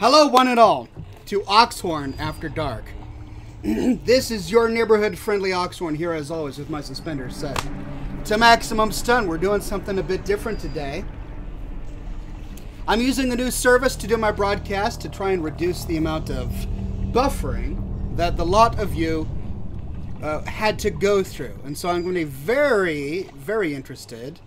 Hello, one and all, to Oxhorn After Dark. this is your neighborhood friendly Oxhorn here, as always, with my suspenders set to maximum stun. We're doing something a bit different today. I'm using a new service to do my broadcast to try and reduce the amount of buffering that the lot of you uh, had to go through. And so I'm going to be very, very interested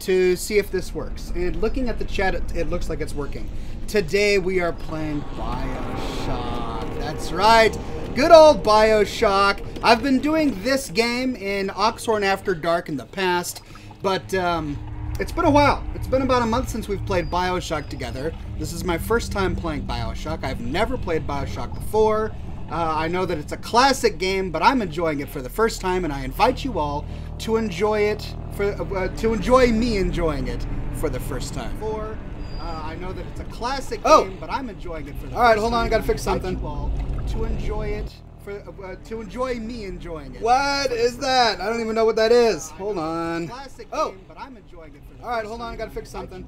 to see if this works. And looking at the chat, it, it looks like it's working. Today we are playing Bioshock. That's right. Good old Bioshock. I've been doing this game in Oxhorn After Dark in the past, but um, it's been a while. It's been about a month since we've played Bioshock together. This is my first time playing Bioshock. I've never played Bioshock before. Uh, I know that it's a classic game, but I'm enjoying it for the first time, and I invite you all to enjoy it for uh, to enjoy me enjoying it for the first time. For uh, I know that it's a classic oh. game, but I'm enjoying it for the. All right, hold on, I gotta fix something. to enjoy it for uh, to enjoy me enjoying it. What is that? I don't even know what that is. Hold on. Classic oh. Game, but I'm enjoying it All right, hold on, I gotta fix something.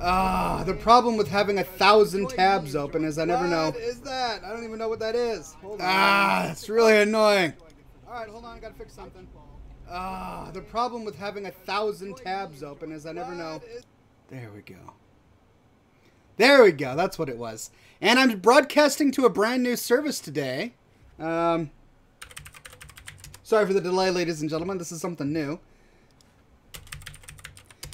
Ah, the problem with having a thousand tabs open is I never know. What is that? I don't even know what that is. Hold on. Ah, it's really annoying. All right, hold on, I gotta fix something. Ah, the problem with having a thousand tabs open is I never know. There we go. There we go. That's what it was. And I'm broadcasting to a brand new service today. Um, sorry for the delay, ladies and gentlemen. This is something new.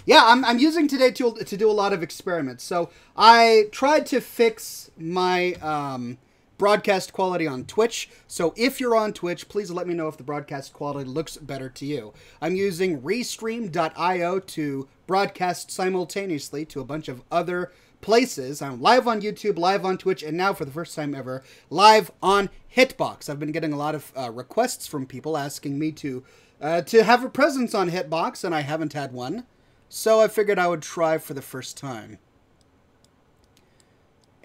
Yeah, I'm, I'm using today to, to do a lot of experiments. So I tried to fix my um, broadcast quality on Twitch. So if you're on Twitch, please let me know if the broadcast quality looks better to you. I'm using Restream.io to broadcast simultaneously to a bunch of other places. I'm live on YouTube, live on Twitch, and now for the first time ever, live on Hitbox. I've been getting a lot of uh, requests from people asking me to uh, to have a presence on Hitbox, and I haven't had one. So I figured I would try for the first time.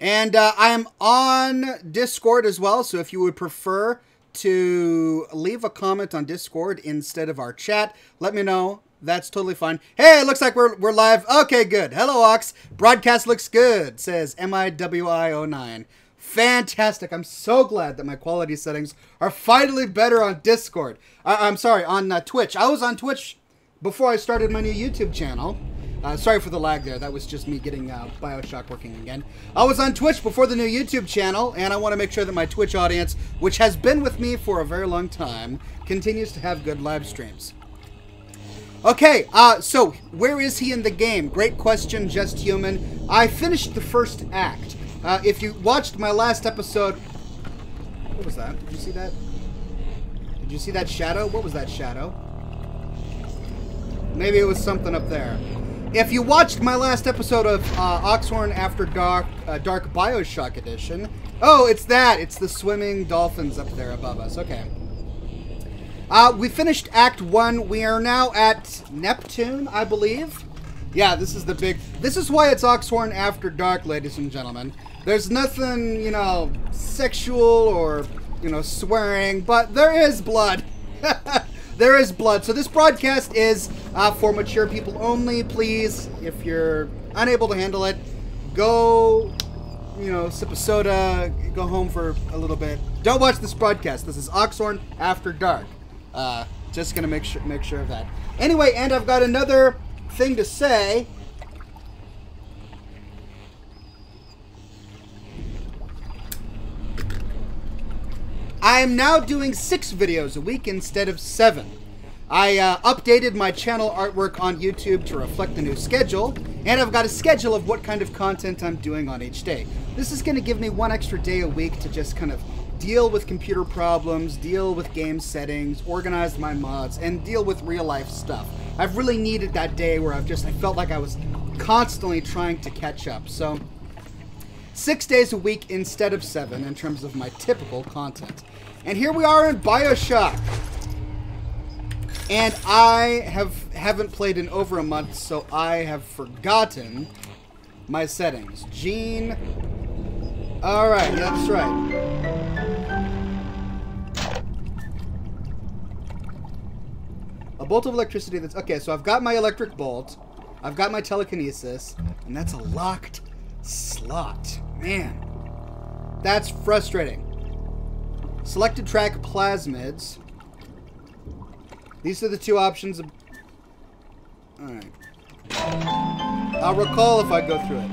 And uh, I'm on Discord as well, so if you would prefer to leave a comment on Discord instead of our chat, let me know. That's totally fine. Hey, it looks like we're, we're live. Okay, good. Hello, Ox. Broadcast looks good, says MIWI09. Fantastic. I'm so glad that my quality settings are finally better on Discord. I, am sorry, on uh, Twitch. I was on Twitch before I started my new YouTube channel. Uh, sorry for the lag there. That was just me getting uh, Bioshock working again. I was on Twitch before the new YouTube channel, and I want to make sure that my Twitch audience, which has been with me for a very long time, continues to have good live streams. Okay, uh, so where is he in the game? Great question, Just Human. I finished the first act. Uh, if you watched my last episode... What was that? Did you see that? Did you see that shadow? What was that shadow? Maybe it was something up there. If you watched my last episode of uh, Oxhorn After Dark, uh, Dark Bioshock Edition, oh, it's that. It's the swimming dolphins up there above us. Okay. Uh, we finished Act 1. We are now at Neptune, I believe. Yeah, this is the big... This is why it's Oxhorn After Dark, ladies and gentlemen. There's nothing, you know, sexual or, you know, swearing, but there is blood. there is blood. So this broadcast is uh, for mature people only. Please, if you're unable to handle it, go, you know, sip a soda, go home for a little bit. Don't watch this broadcast. This is Oxhorn After Dark. Uh, just gonna make sure make sure of that. Anyway, and I've got another thing to say. I am now doing six videos a week instead of seven. I uh, updated my channel artwork on YouTube to reflect the new schedule, and I've got a schedule of what kind of content I'm doing on each day. This is going to give me one extra day a week to just kind of deal with computer problems, deal with game settings, organize my mods, and deal with real life stuff. I've really needed that day where I've just, I felt like I was constantly trying to catch up. So, six days a week instead of seven in terms of my typical content. And here we are in Bioshock. And I have haven't played in over a month, so I have forgotten my settings. Gene. All right, that's right. A bolt of electricity that's... Okay, so I've got my electric bolt. I've got my telekinesis. And that's a locked Slot. Man. That's frustrating. Selected track plasmids. These are the two options. Alright. I'll recall if I go through it.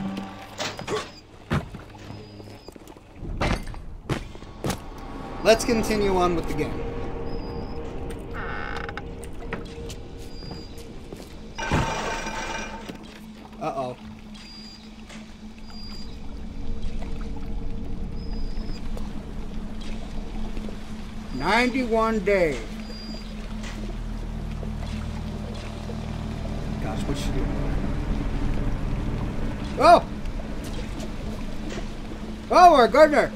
Let's continue on with the game. Uh-oh. Ninety-one days. Gosh, what's she doing? Oh! Oh, a gardener!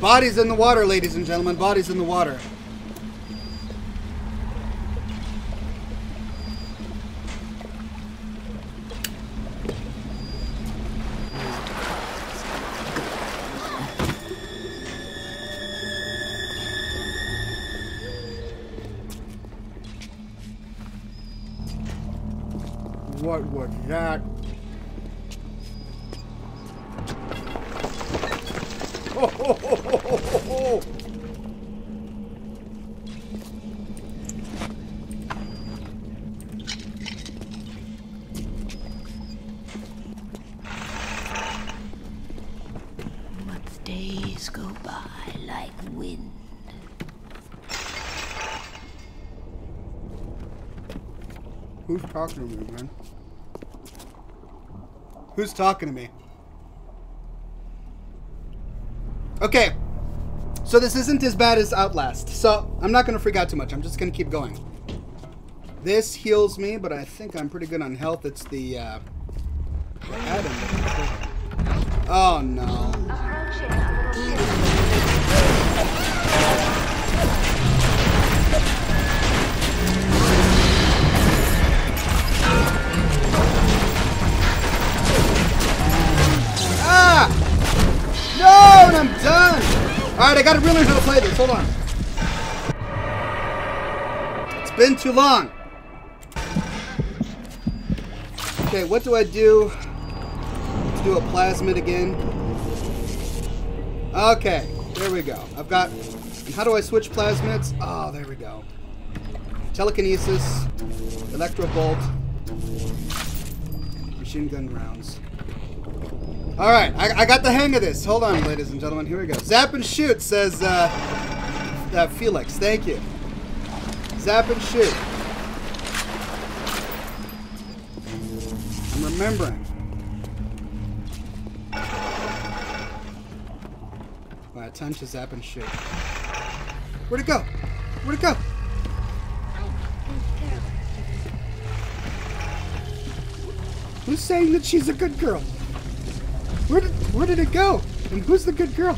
Bodies in the water, ladies and gentlemen. Bodies in the water. That? But days go by like wind. Who's talking to me, man? Who's talking to me? Okay. So this isn't as bad as Outlast. So I'm not going to freak out too much. I'm just going to keep going. This heals me, but I think I'm pretty good on health. It's the, uh... Oh, no. Ah! No, and I'm done. All right, I gotta really learn how to play this. Hold on. It's been too long. Okay, what do I do? Let's do a plasmid again. Okay, there we go. I've got. How do I switch plasmids? Oh, there we go. Telekinesis, electrobolt, machine gun rounds. All right, I, I got the hang of this. Hold on, ladies and gentlemen. Here we go. Zap and shoot says uh, uh, Felix. Thank you. Zap and shoot. I'm remembering. Right, time to zap and shoot. Where'd it go? Where'd it go? Who's saying that she's a good girl? Where did where did it go? And who's the good girl?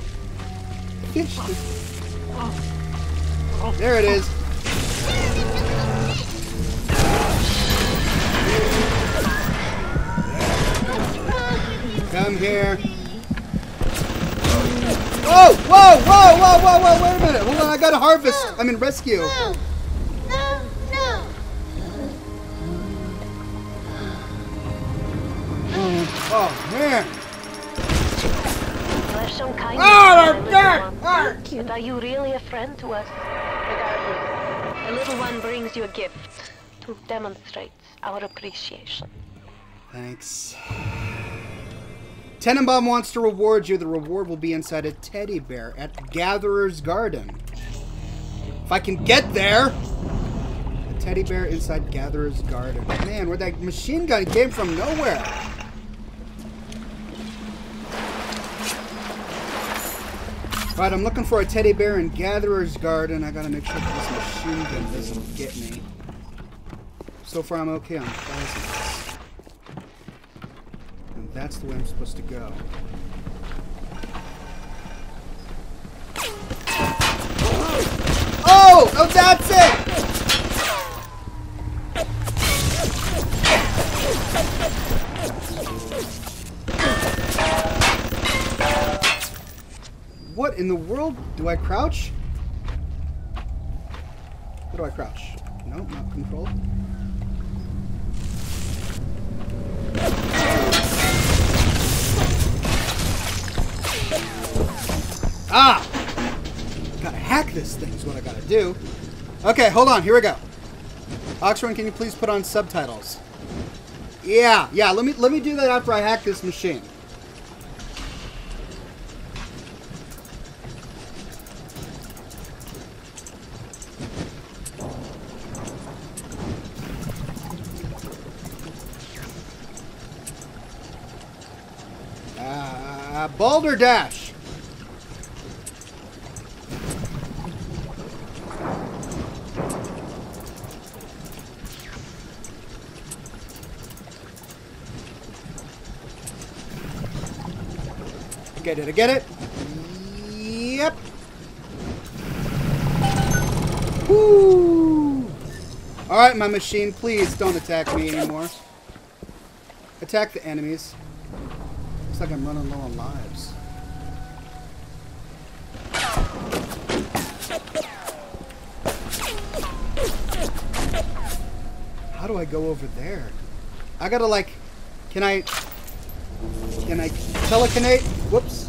Fish. There it is. Come here. Whoa, whoa, whoa, whoa, whoa, whoa, wait a minute. Hold on, I gotta harvest. I mean rescue. No! No! No! Oh man. There's some kind Oh, of they're friend dead! with Ah! one. But are you really a friend to us? Regardless, the little one brings you a gift to demonstrate our appreciation. Thanks. Tenenbaum wants to reward you. The reward will be inside a teddy bear at Gatherer's Garden. If I can get there! A teddy bear inside Gatherer's Garden. Man, where that machine gun came from nowhere. Right, I'm looking for a teddy bear in Gatherer's Garden. I gotta make sure that this machine gun doesn't get me. So far, I'm okay on plasmas. And that's the way I'm supposed to go. Oh! Oh, that's it! Do I crouch? Where do I crouch? No, not control. Ah! Gotta hack this thing is what I gotta do. Okay, hold on. Here we go. Oxhorn, can you please put on subtitles? Yeah, yeah. Let me let me do that after I hack this machine. Uh, Boulder Dash. Okay, did I get it? Yep. Woo! Alright, my machine, please don't attack me anymore. Attack the enemies. Looks like I'm running low on lives. How do I go over there? I gotta like, can I, can I telekinate? Whoops.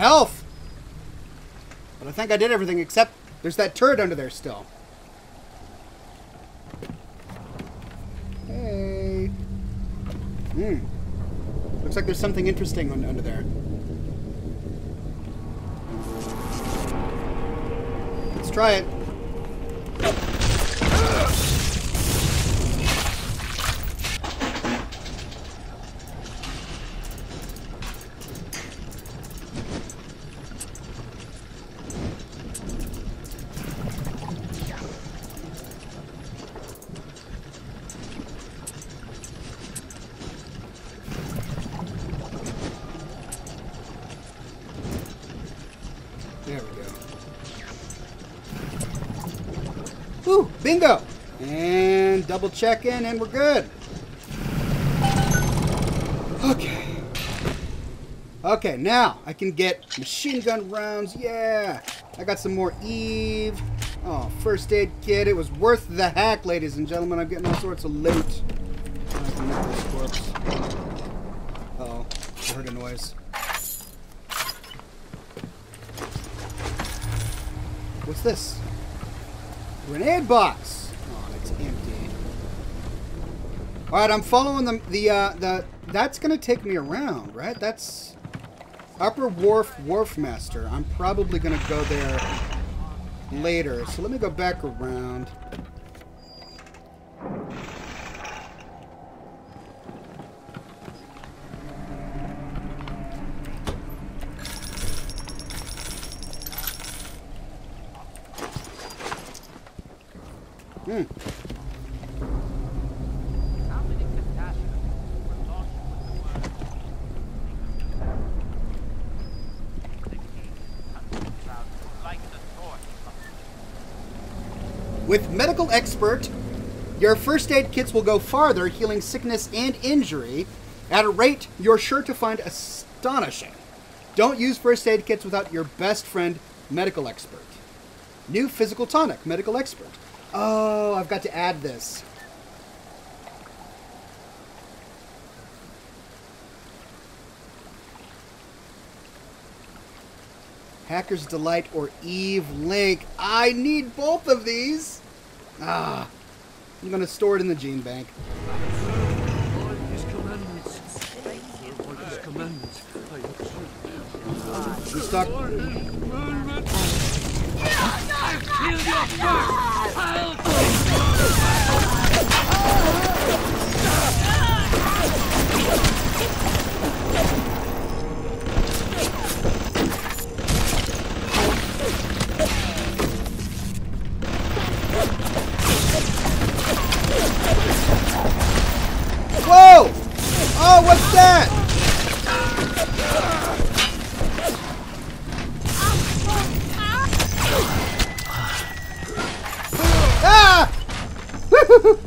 Health. But I think I did everything except there's that turret under there still. Hey. Hmm. Looks like there's something interesting on, under there. Let's try it. Bingo! And double check in, and we're good. Okay. Okay, now I can get machine gun rounds. Yeah! I got some more Eve. Oh, first aid kit. It was worth the hack, ladies and gentlemen. I'm getting all sorts of loot. Uh, oh, corpse. Uh-oh. I heard a noise. What's this? Grenade box. Oh, it's empty. All right, I'm following the the uh, the. That's gonna take me around, right? That's Upper Wharf Wharf Master. I'm probably gonna go there later. So let me go back around. Hmm. How many catastrophes were lost with the word the king hunted about like the torch of With Medical Expert, your first aid kits will go farther, healing sickness and injury at a rate you're sure to find astonishing. Don't use first aid kits without your best friend, Medical Expert. New physical tonic, Medical Expert. Oh, I've got to add this. Hacker's Delight or Eve Link. I need both of these. Ah, I'm gonna store it in the gene bank. Commandments. That? Ah!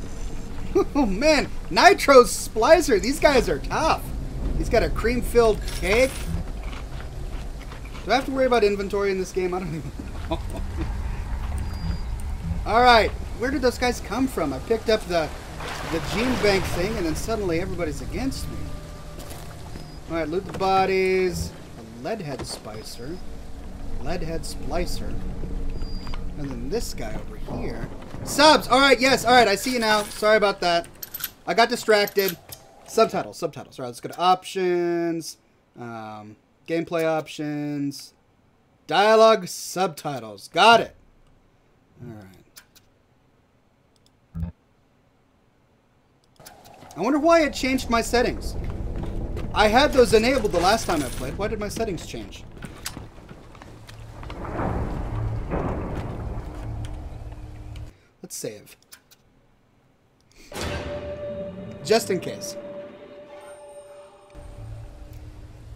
oh man, Nitro Splicer. These guys are tough. He's got a cream-filled cake. Do I have to worry about inventory in this game? I don't even know. All right, where did those guys come from? I picked up the the gene bank thing, and then suddenly everybody's against me. All right, loot the bodies. A leadhead splicer, leadhead splicer, and then this guy over here. Subs. All right, yes. All right, I see you now. Sorry about that. I got distracted. Subtitles. Subtitles. All right, let's go to options. Um, gameplay options. Dialogue subtitles. Got it. All right. I wonder why it changed my settings. I had those enabled the last time I played. Why did my settings change? Let's save. Just in case.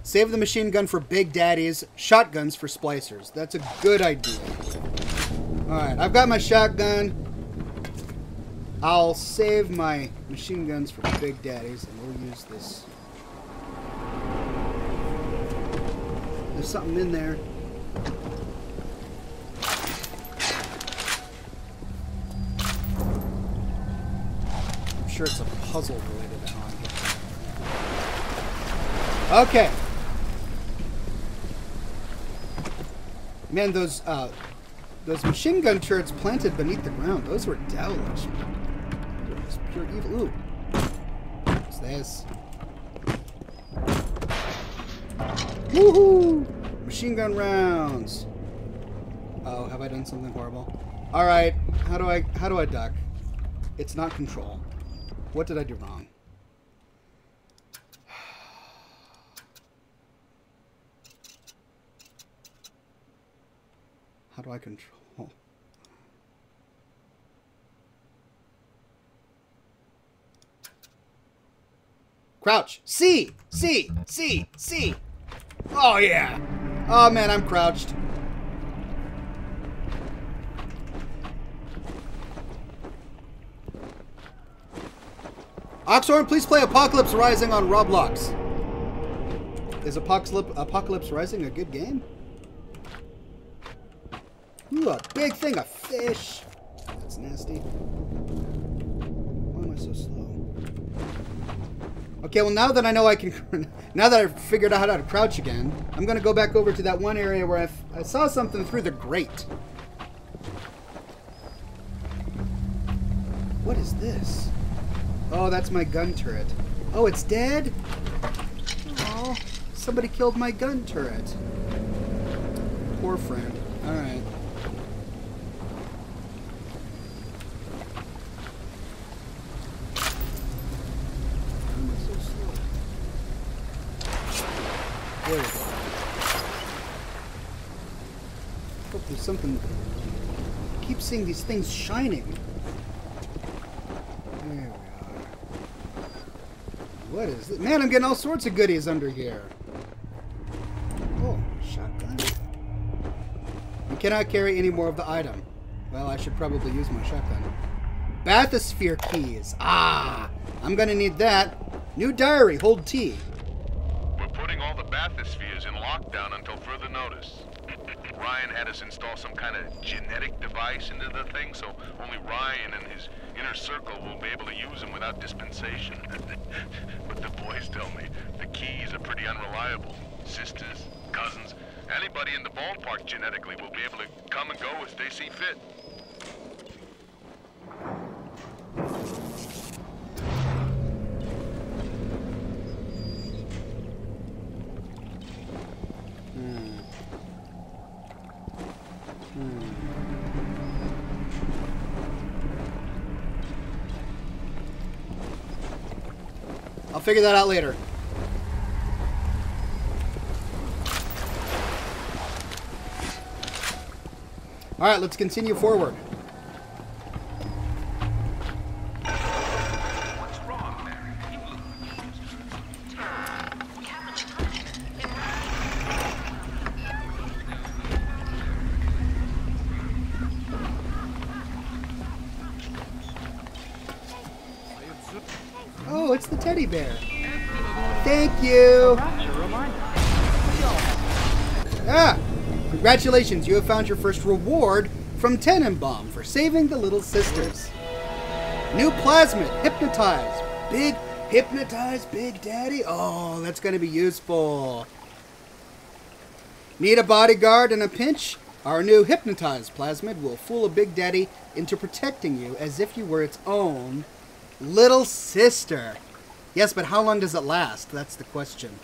Save the machine gun for big daddies, shotguns for splicers. That's a good idea. Alright, I've got my shotgun. I'll save my machine guns for big daddies and we'll use this. There's something in there. I'm sure it's a puzzle related here. Okay. Man, those uh, those machine gun turrets planted beneath the ground, those were devilish. Was pure evil. Ooh. What's this? Woohoo! Machine gun rounds. Oh, have I done something horrible? All right. How do I how do I duck? It's not control. What did I do wrong? How do I control? Crouch. C. C. C. C. Oh, yeah. Oh, man, I'm crouched. Oxhorn, please play Apocalypse Rising on Roblox. Is Apocalypse, Apocalypse Rising a good game? Ooh, a big thing of fish. That's nasty. Why am I so slow? Okay, well now that I know I can, now that I've figured out how to crouch again, I'm gonna go back over to that one area where I, I saw something through the grate. What is this? Oh, that's my gun turret. Oh, it's dead? Oh, somebody killed my gun turret. Poor friend. Alright. Why am I so slow? There we go. Hope there's something. I keep seeing these things shining. There we are. What is it? Man, I'm getting all sorts of goodies under here. Oh, shotgun. You cannot carry any more of the item. Well, I should probably use my shotgun. Bathysphere keys. Ah, I'm gonna need that. New diary. Hold T. We're putting all the bathyspheres in lockdown until further notice. Ryan had us install some kind of genetic device into the thing, so only Ryan and his inner circle will be able to use them without dispensation. but the boys tell me the keys are pretty unreliable. Sisters, cousins, Anybody in the ballpark genetically will be able to come and go as they see fit. I'll figure that out later. All right, let's continue forward. Congratulations! You have found your first reward from Tenenbaum for saving the little sisters. New plasmid, hypnotize, big hypnotize, Big Daddy. Oh, that's to be useful. Need a bodyguard in a pinch? Our new hypnotized plasmid will fool a Big Daddy into protecting you as if you were its own little sister. Yes, but how long does it last? That's the question.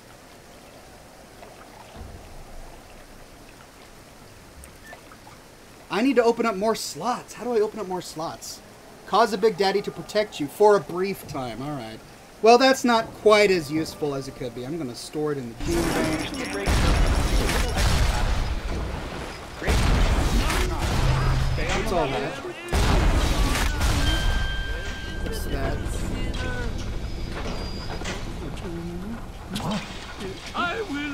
I need to open up more slots. How do I open up more slots? Cause a Big Daddy to protect you for a brief time. All right. Well, that's not quite as useful as it could be. I'm going to store it in the gene bank. All that? What's that? I will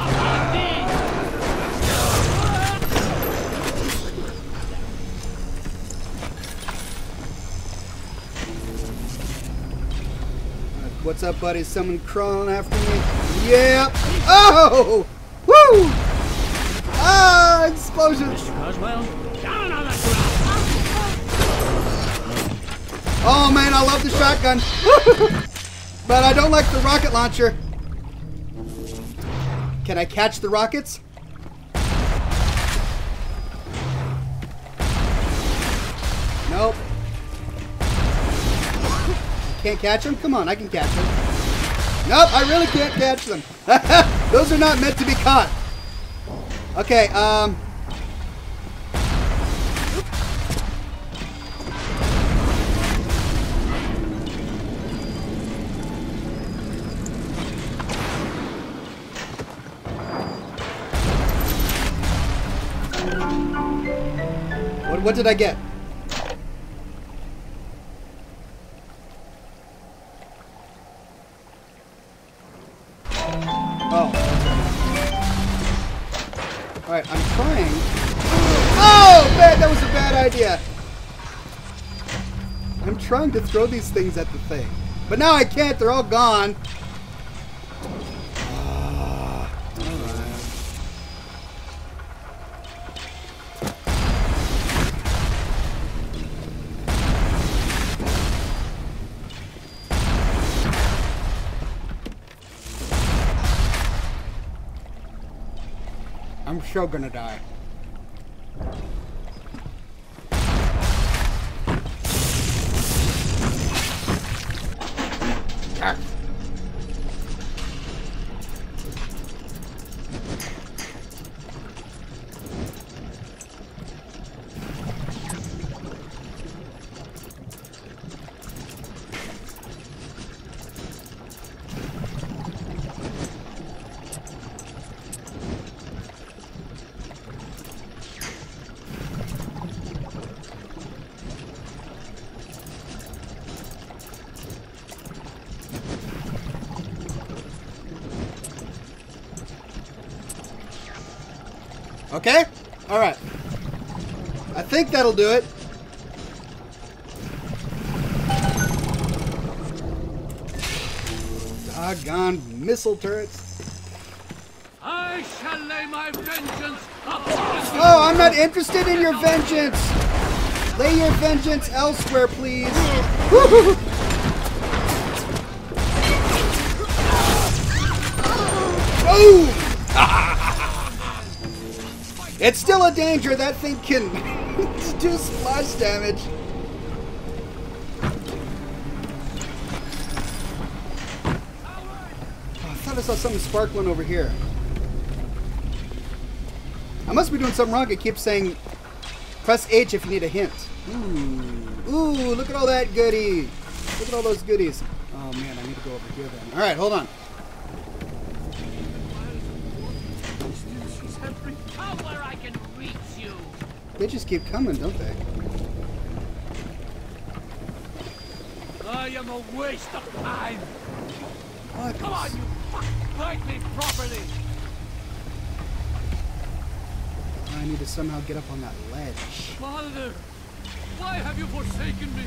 Oh. What's up, buddy? Someone crawling after me? Yeah. Oh! Woo! Ah! Explosions! Roswell, down on the ground! Oh man, I love the shotgun. but I don't like the rocket launcher. Can I catch the rockets? Can't catch them? Come on, I can catch them. Nope, I really can't catch them. Those are not meant to be caught. Okay, um... What, what did I get? Throw these things at the thing. But now I can't, they're all gone. I'm sure gonna die. Think that'll do it. Doggone missile turrets. I shall lay my vengeance upon Oh, I'm not interested in your vengeance. Lay your vengeance elsewhere, please. Boom! It's still a danger. That thing can do splash damage. Oh, I thought I saw something sparkling over here. I must be doing something wrong. It keeps saying, press H if you need a hint. Ooh, ooh, look at all that goodie. Look at all those goodies. Oh man, I need to go over here then. All right, hold on. Every power I can reach you. They just keep coming, don't they? I am a waste of time. What? Come on, you fuck. Fight me properly. I need to somehow get up on that ledge. Father, why have you forsaken me?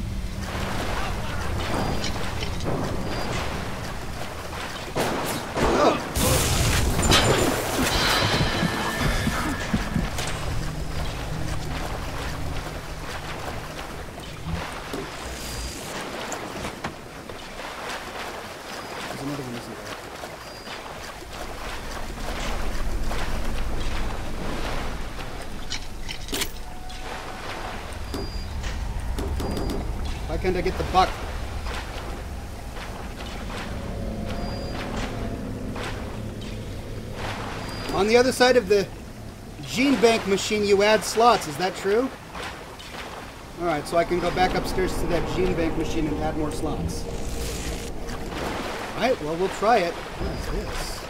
Can't I get the buck? On the other side of the gene bank machine, you add slots. Is that true? All right, so I can go back upstairs to that gene bank machine and add more slots. All right, well, we'll try it. What is this?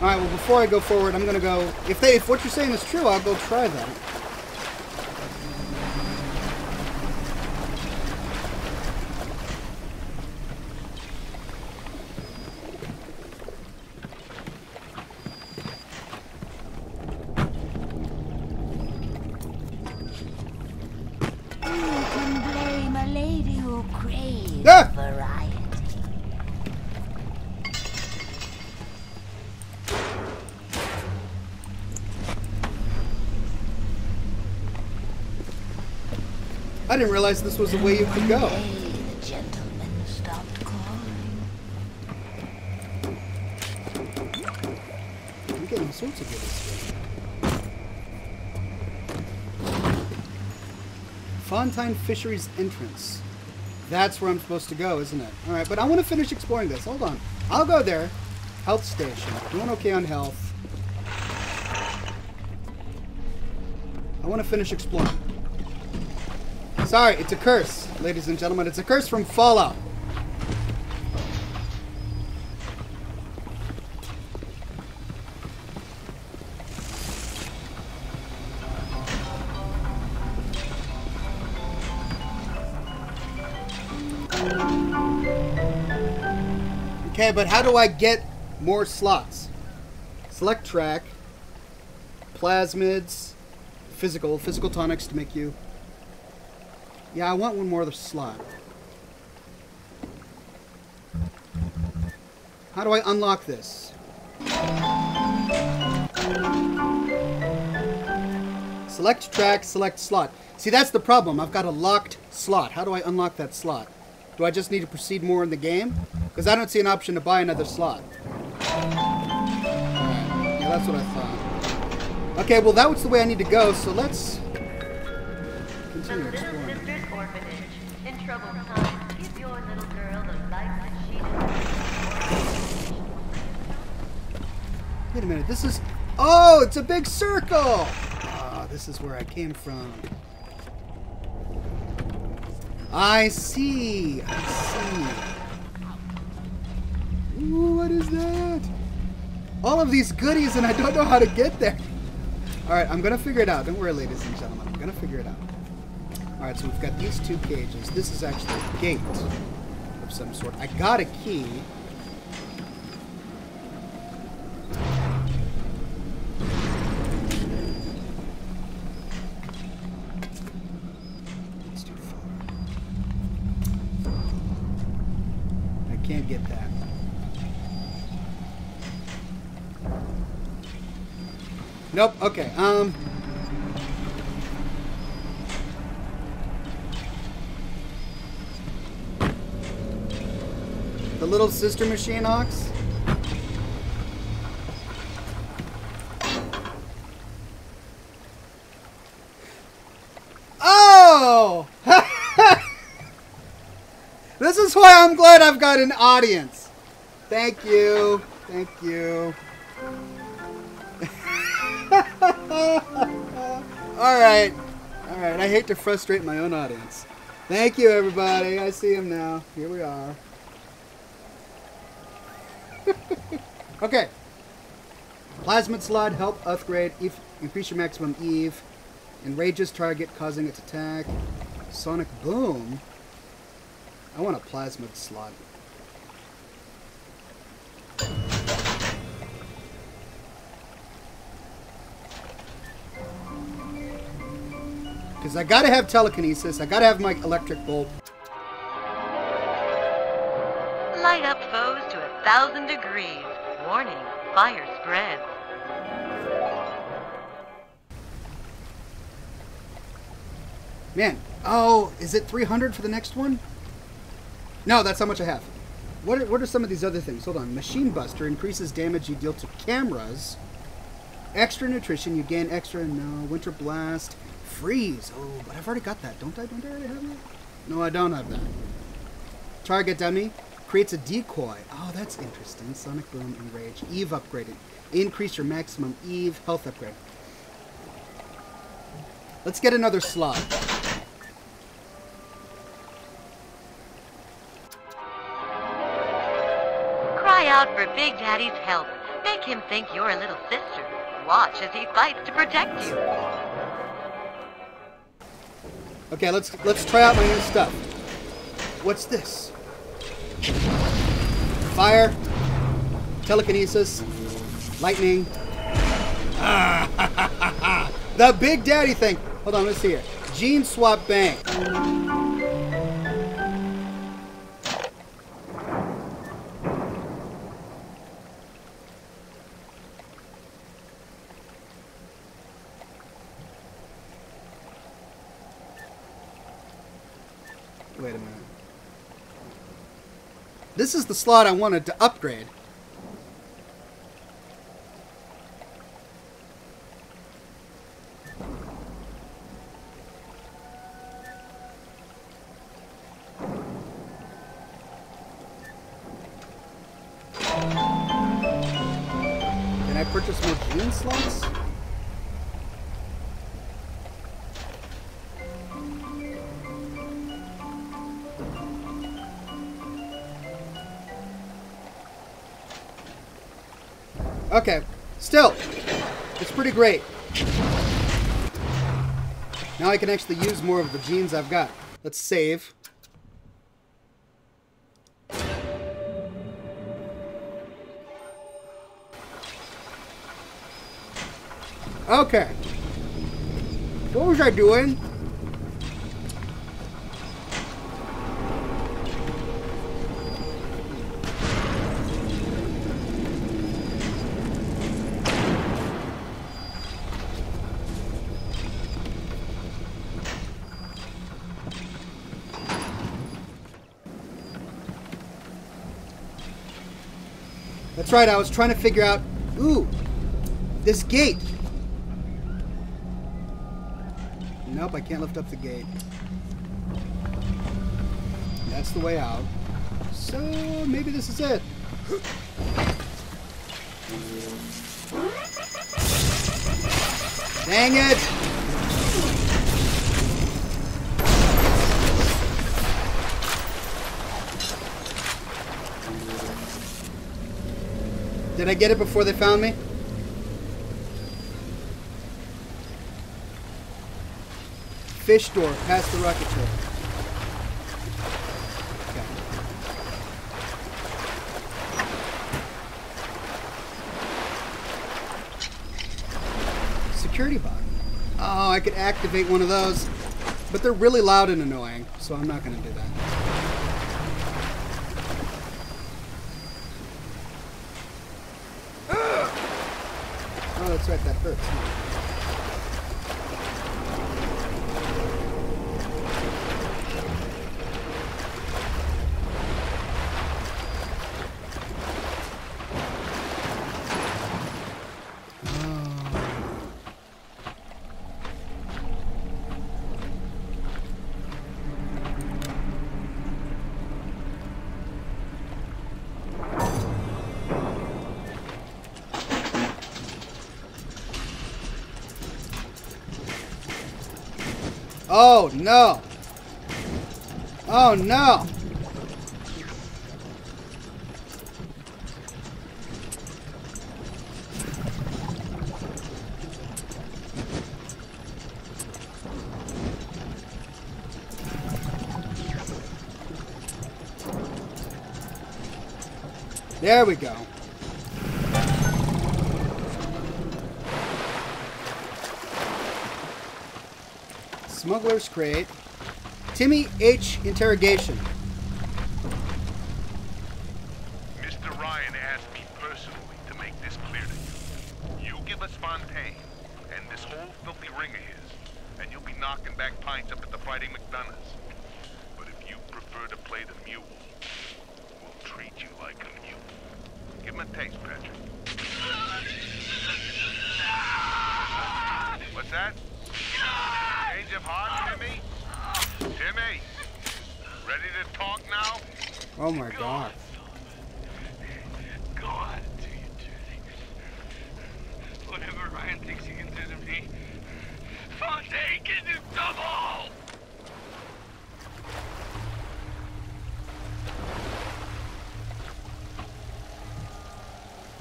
All right, well, before I go forward, I'm gonna go. If they, if what you're saying is true, I'll go try that. Didn't realize this was the way you could go. One the gentleman stopped calling. I'm getting all sorts of goodies here. Fontaine Fisheries entrance. That's where I'm supposed to go, isn't it? All right, but I want to finish exploring this. Hold on. I'll go there. Health station. Doing okay on health. I want to finish exploring. Sorry, it's a curse, ladies and gentlemen. It's a curse from Fallout. Okay, but how do I get more slots? Select track, plasmids, physical, physical tonics to make you. Yeah, I want one more slot. How do I unlock this? Select track, select slot. See, that's the problem. I've got a locked slot. How do I unlock that slot? Do I just need to proceed more in the game? Because I don't see an option to buy another slot. Yeah, that's what I thought. Okay, well, that was the way I need to go, so let's continue exploring. Sisters Orphanage. In troubled times, give your little girl the life that she deserves. Wait a minute, this is... Oh, it's a big circle! Ah, this is where I came from. I see, I see. Ooh, what is that? All of these goodies and I don't know how to get there. Alright, I'm gonna figure it out. Don't worry, ladies and gentlemen. I'm gonna figure it out. Alright, so we've got these two cages. This is actually a gate of some sort. I got a key. It's too far. I can't get that. Nope. Okay. Um. The little sister machine ox? Oh! this is why I'm glad I've got an audience. Thank you. Thank you. All right. All right. I hate to frustrate my own audience. Thank you, everybody. I see him now. Here we are. okay. Plasmid Slot, help upgrade, if, increase your maximum Eve, enrages target, causing it to attack. Sonic Boom. I want a Plasmid Slot. Because I gotta have telekinesis, I gotta have my electric bolt. Light up foes to a thousand degrees. Warning, fire spreads. Man, oh, is it 300 for the next one? No, that's how much I have. What are, what are some of these other things? Hold on. Machine Buster increases damage you deal to cameras. Extra nutrition, you gain extra. No. Winter Blast. Freeze. Oh, but I've already got that. Don't I? Don't I already have that? No, I don't have that. Target dummy creates a decoy. Oh, that's interesting. Sonic Boom, Enrage. Eve upgraded. Increase your maximum Eve health upgrade. Let's get another slot. Cry out for Big Daddy's help. Make him think you're a little sister. Watch as he fights to protect you. Okay, let's let's try out my new stuff. What's this? Fire, telekinesis, lightning. Ah, the Big Daddy thing. Hold on, let's see here. Gene Swap Bank. Wait a minute. This is the slot I wanted to upgrade. Can I purchase more gene slots? Still, it's pretty great. Now I can actually use more of the genes I've got. Let's save. Okay. What was I doing? Right, I was trying to figure out. Ooh, this gate. Nope, I can't lift up the gate. That's the way out. So maybe this is it. Dang it! I get it before they found me? Fish door, past the rocket ship. Security bot. Oh, I could activate one of those. But they're really loud and annoying, so I'm not going to do that. Oh, that's right, that hurts. Oh no! There we go. Smuggler's Crate. Timmy H. Interrogation. Mr. Ryan asked me personally to make this clear to you. You give us Fontaine and this whole filthy ring of his, and you'll be knocking back pints up at the Fighting McDonagh's. But if you prefer to play the mule, we'll treat you like a mule. Give him a taste, Patrick. What's that? Change of heart, Timmy? Timmy! Ready to talk now? Oh my god. Go on, do your dirty. Whatever Ryan thinks he can do to me, Fontaine can do double!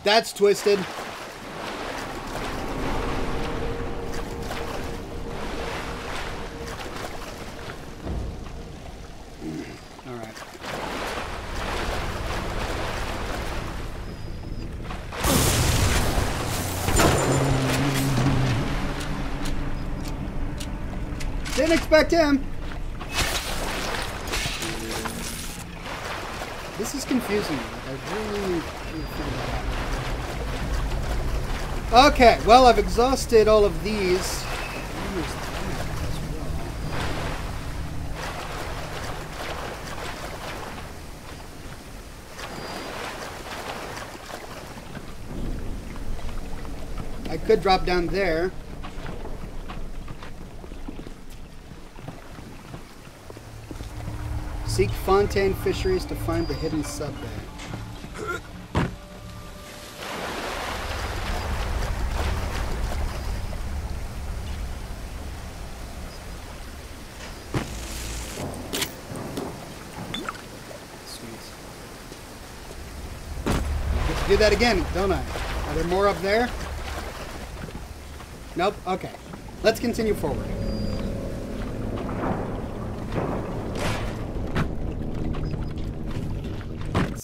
That's twisted. Expect him. This is confusing. I really. Okay, well, I've exhausted all of these. I could drop down there. Seek Fontaine Fisheries to find the hidden to do that again, don't I? Are there more up there? Nope. Okay. Let's continue forward.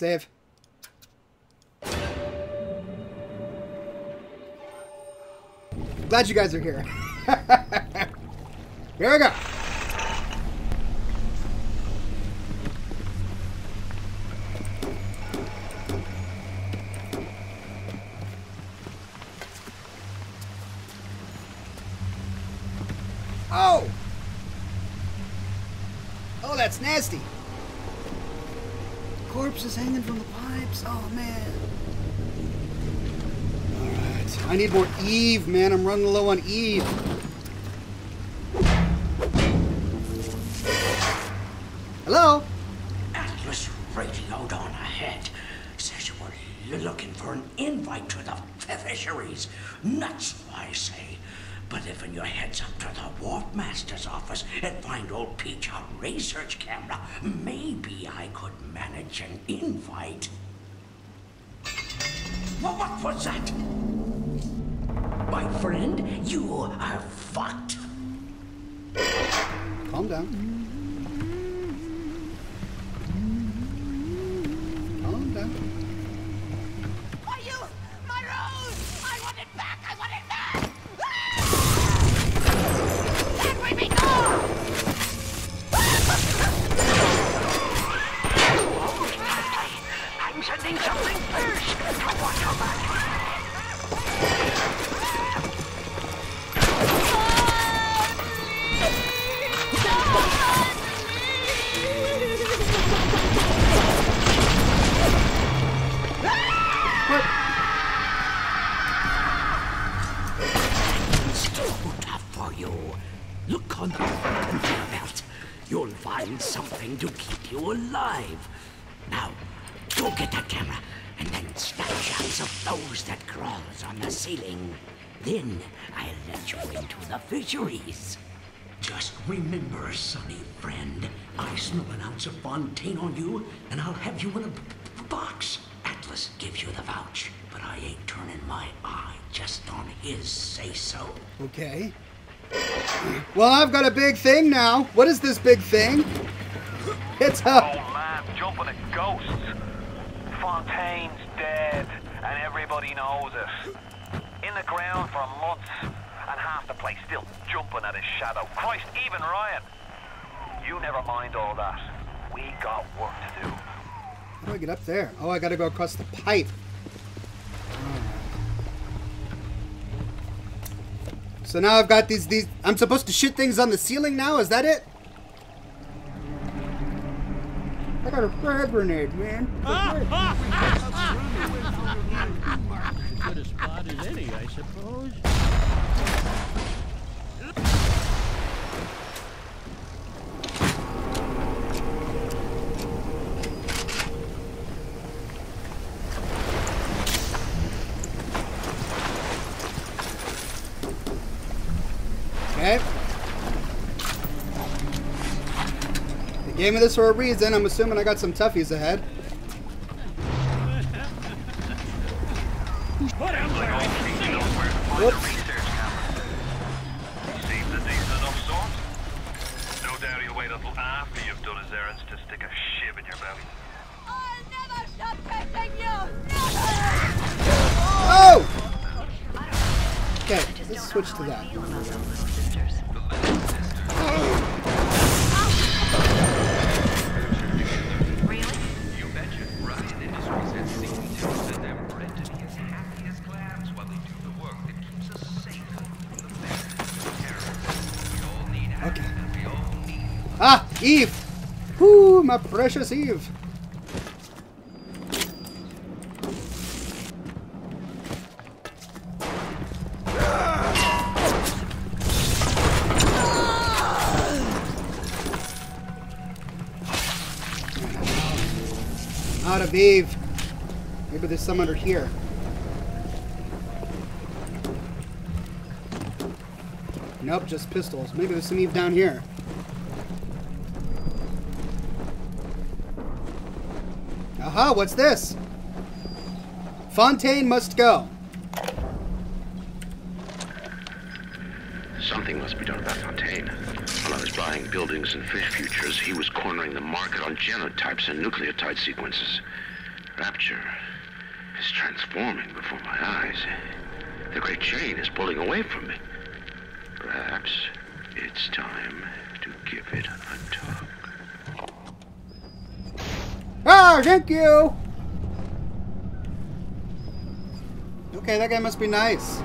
Save. Glad you guys are here. here we go. I need more Eve, man. I'm running low on Eve. Hello? Atlas radioed on ahead. Says you were looking for an invite to the fisheries. Nuts, I say. But if in your heads up to the Wharf Master's office and find old Peach a research camera, maybe I could manage an invite. Well, what was that? My friend, you are fucked. Calm down. Have you in a box. Atlas gives you the vouch, but I ain't turning my eye just on his say-so. Okay. Well, I've got a big thing now. What is this big thing? It's Old a. man jumping at ghosts. Fontaine's dead, and everybody knows it. In the ground for months, and half the place still jumping at his shadow. Christ, even Ryan. You never mind all that. We got work to do. How do I get up there? Oh, I gotta go across the pipe. So now I've got these these. I'm supposed to shoot things on the ceiling now. Is that it? I got a frag grenade, man. good a spot as any, I suppose. Okay. They gave me this for a reason. I'm assuming I got some toughies ahead. Whoops. Seems a decent enough sort. Ah, Eve! Whoo, my precious Eve. Out of Eve. Maybe there's some under here. Nope, just pistols. Maybe there's some Eve down here. Aha, what's this? Fontaine must go. Something must be done about Fontaine. While I was buying buildings and fish futures, he was cornering the market on genotypes and nucleotide sequences. Rapture is transforming before my eyes. The great chain is pulling away from me. Perhaps it's time to give it a tug. Ah, thank you. Okay, that guy must be nice.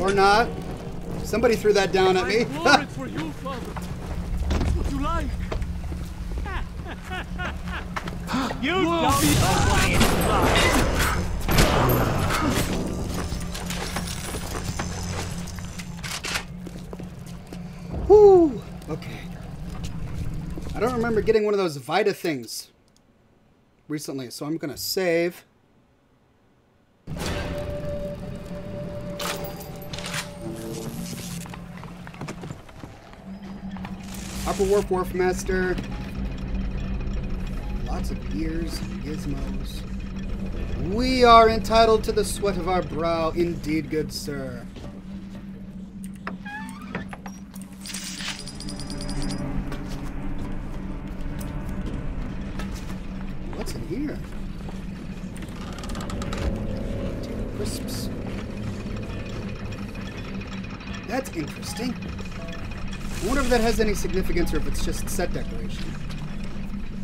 Or not. Somebody threw that down at me. I wore it for you, Father. What you like. you don't remember getting one of those Vita things recently, so I'm gonna save. Upper Wharf Wharf Master. Lots of gears and gizmos. We are entitled to the sweat of our brow, indeed, good sir. Has any significance or if it's just set decoration.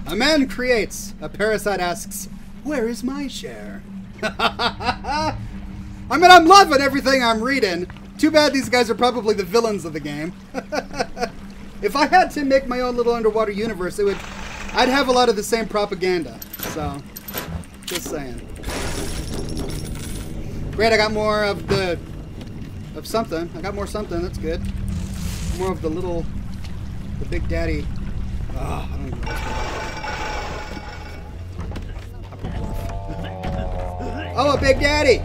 A man creates. A parasite asks, Where is my share? I mean, I'm loving everything I'm reading. Too bad these guys are probably the villains of the game. if I had to make my own little underwater universe, it would. I'd have a lot of the same propaganda. So, just saying. Great, I got more of the of something. I got more something. That's good. More of the little, the Big Daddy. Oh, I don't even know Oh, a Big Daddy!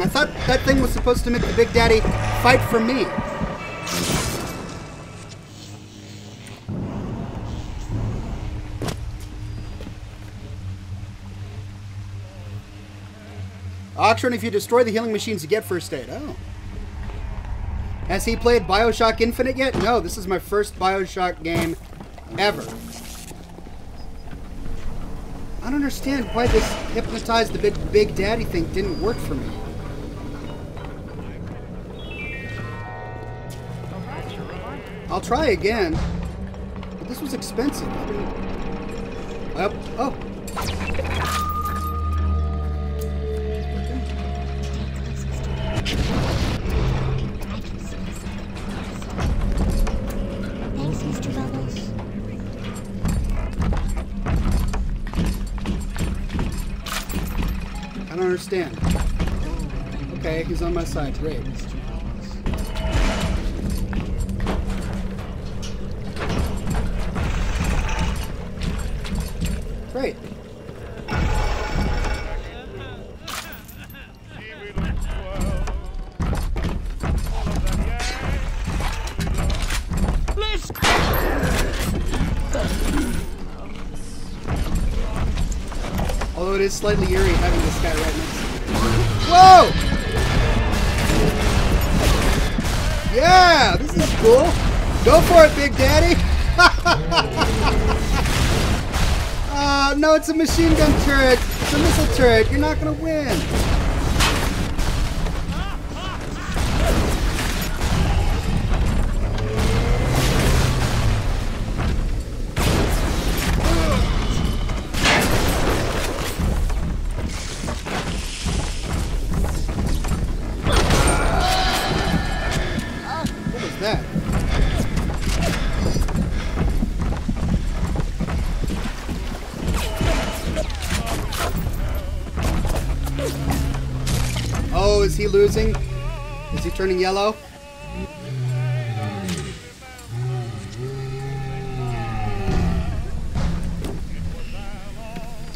That thing was supposed to make the Big Daddy fight for me. Oxhorn, if you destroy the healing machines, you get first aid. Oh. Has he played Bioshock Infinite yet? No, this is my first Bioshock game ever. I don't understand why this hypnotize the big big daddy thing didn't work for me. I'll try again. But this was expensive. I didn't... Up. Oh. Thanks, Mr. Bubbles. I don't understand. Okay, he's on my side. Great. Slightly eerie having this guy right next to me. Whoa! Yeah, this is cool. Go for it, Big Daddy. uh, no, it's a machine gun turret. It's a missile turret. You're not gonna win. Losing? Is he turning yellow?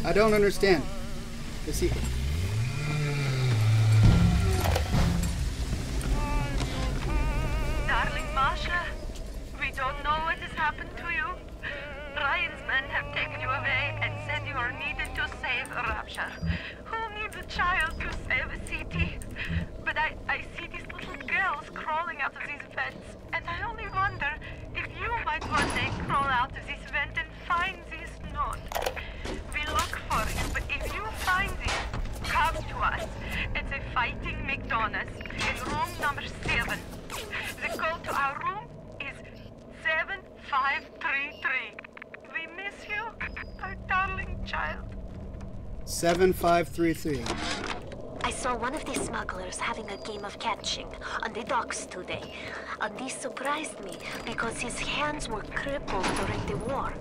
I don't understand. 7533. I saw one of the smugglers having a game of catching on the docks today. And this surprised me because his hands were crippled during the war.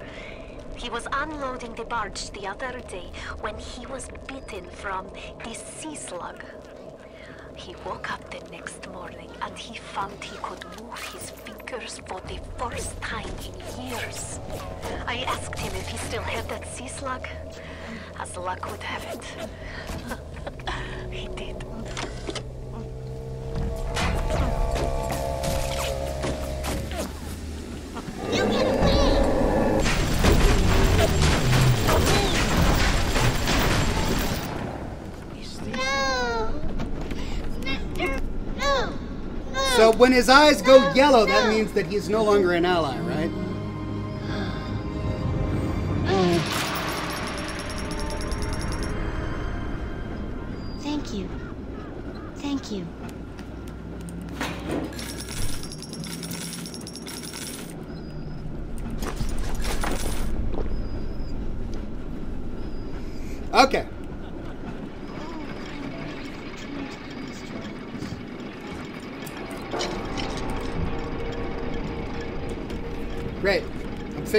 He was unloading the barge the other day when he was bitten from this sea slug. He woke up the next morning and he found he could move his fingers for the first time in years. I asked him if he still had that sea slug. As luck would have it, he did. So when his eyes go yellow, that means that he's no longer an ally,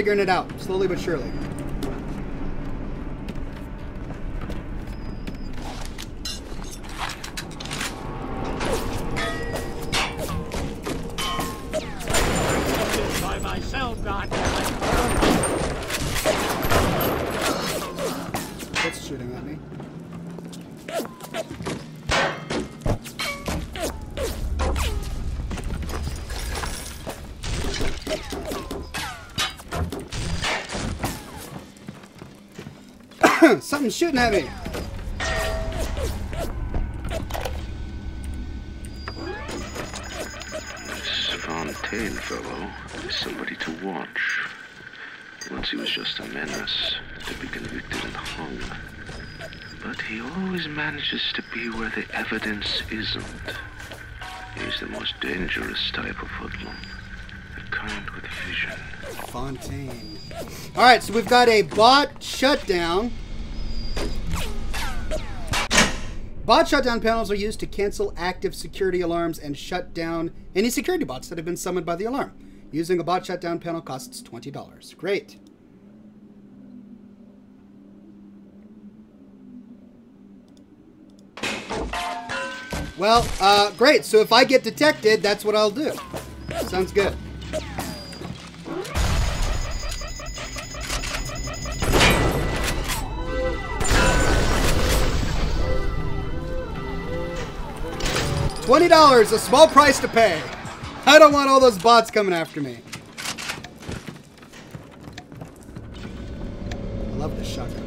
figuring it out, slowly but surely. Something's shooting at me. This Fontaine fellow is somebody to watch. Once he was just a menace, to be convicted and hung. But he always manages to be where the evidence isn't. He's the most dangerous type of hoodlum. The kind with vision. Fontaine. All right, so we've got a bot shutdown. Bot shutdown panels are used to cancel active security alarms and shut down any security bots that have been summoned by the alarm. Using a bot shutdown panel costs $20. Great. Well, uh, great. So if I get detected, that's what I'll do. Sounds good. Twenty dollars, a small price to pay. I don't want all those bots coming after me. I love this shotgun.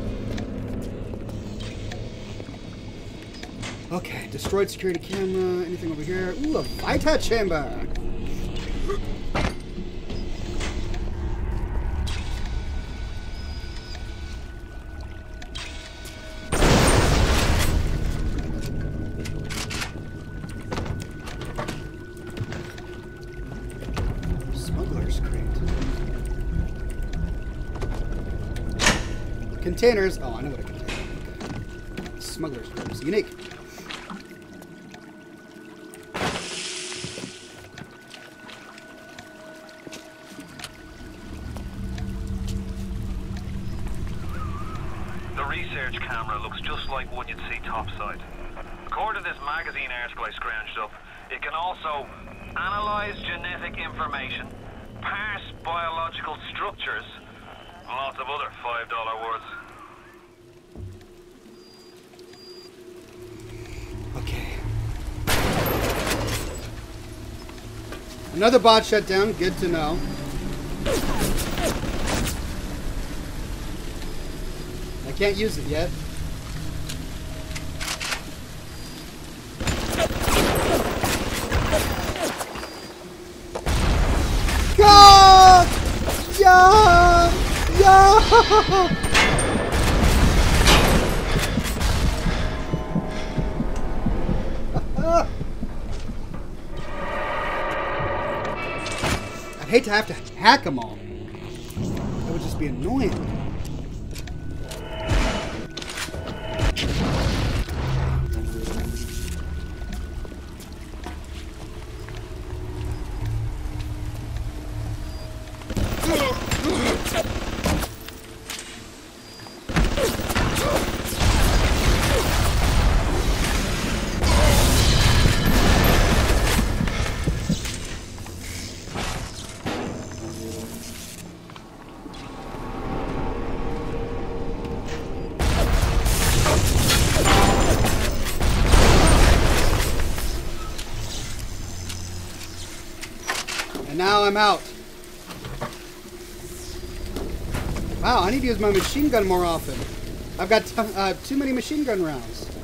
Okay, destroyed security camera. Anything over here? Ooh, a Vita chamber. Containers. Oh, I know what a container. Okay. Smuggler's unique. Another bot shut down. Good to know. I can't use it yet. God! Yeah! Yeah! have my machine gun more often. I've got uh, too many machine gun rounds.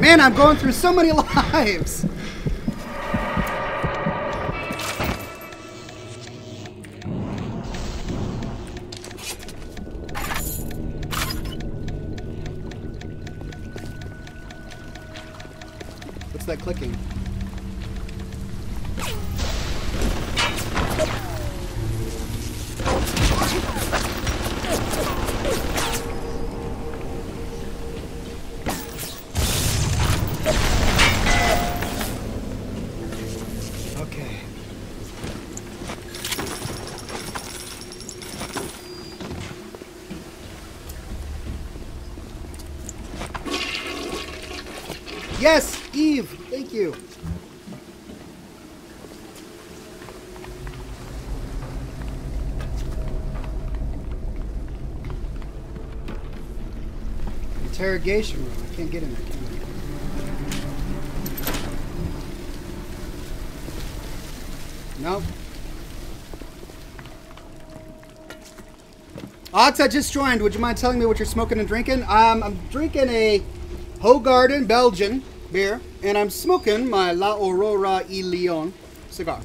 Man, I'm going through so many lives. Ox, I just joined. Would you mind telling me what you're smoking and drinking? Um, I'm drinking a Hoegaarden Belgian beer, and I'm smoking my La Aurora y Leon cigar.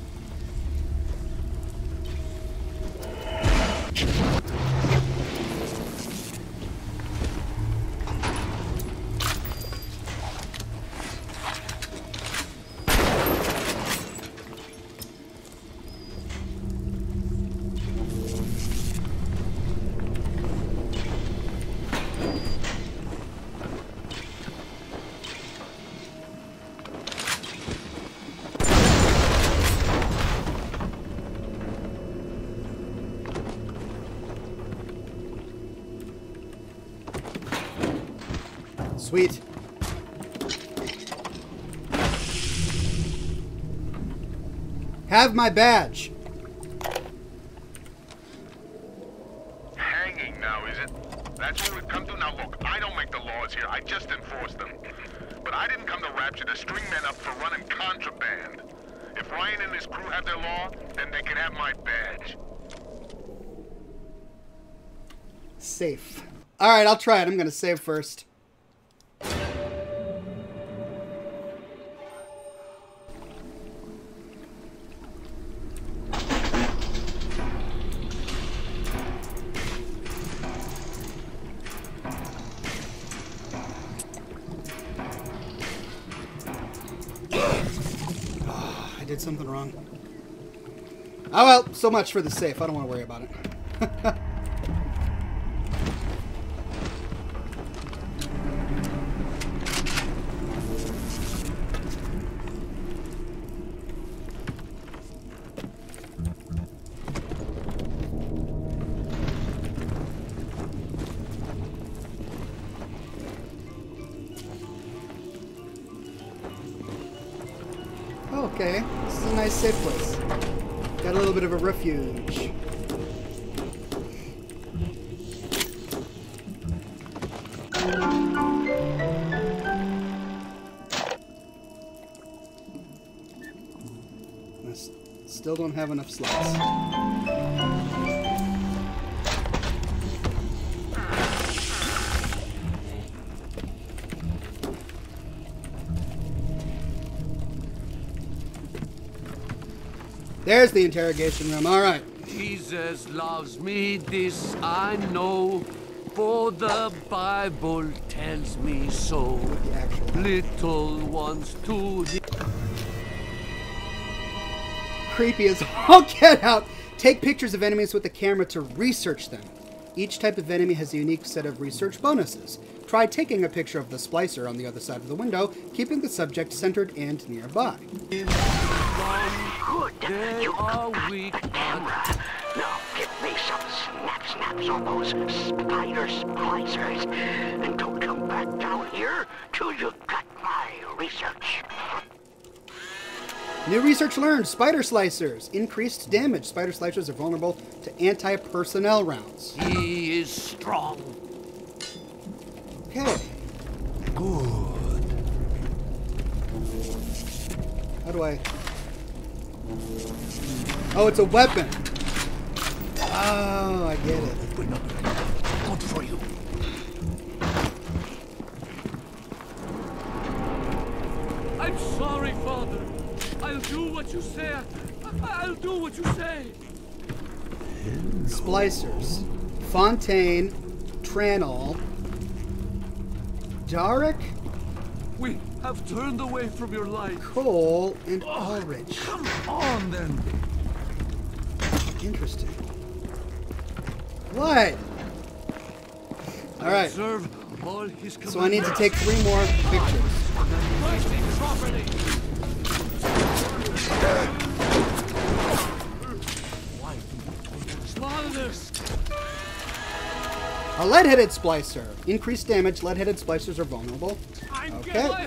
Have my badge. Hanging now, is it? That's what we've come to? Now look, I don't make the laws here, I just enforce them. But I didn't come to Rapture to string men up for running contraband. If Ryan and his crew have their law, then they can have my badge. Safe. Alright, I'll try it. I'm going to save first. Much for the safe. I don't want to worry about it. Okay, this is a nice safe place. Got a little bit of a refuge. Still don't have enough slots. There's the interrogation room. All right. Jesus loves me, this I know, for the Bible tells me so. Little ones to. Creepy as all get out. Take pictures of enemies with the camera to research them. Each type of enemy has a unique set of research bonuses. Try taking a picture of the splicer on the other side of the window, keeping the subject centered and nearby. They you are weak. Now give me some snap snaps on those spider splicers. And don't come back down here till you've got my research. New research learned spider splicers. Increased damage. Spider splicers are vulnerable to anti personnel rounds. He is strong. Okay. Good. How do I. Oh, it's a weapon. Oh, I get it. Good for you. I'm sorry, Father. I'll do what you say. I'll do what you say. Splicers. Fontaine. Tranol. Darek? We have turned away from your light. Coal and Ulrich. Come on, then. Interesting. What? All right. All his So I need to take three more pictures. Slaughterers! A lead-headed splicer. Increased damage. Lead-headed splicers are vulnerable. Okay. Why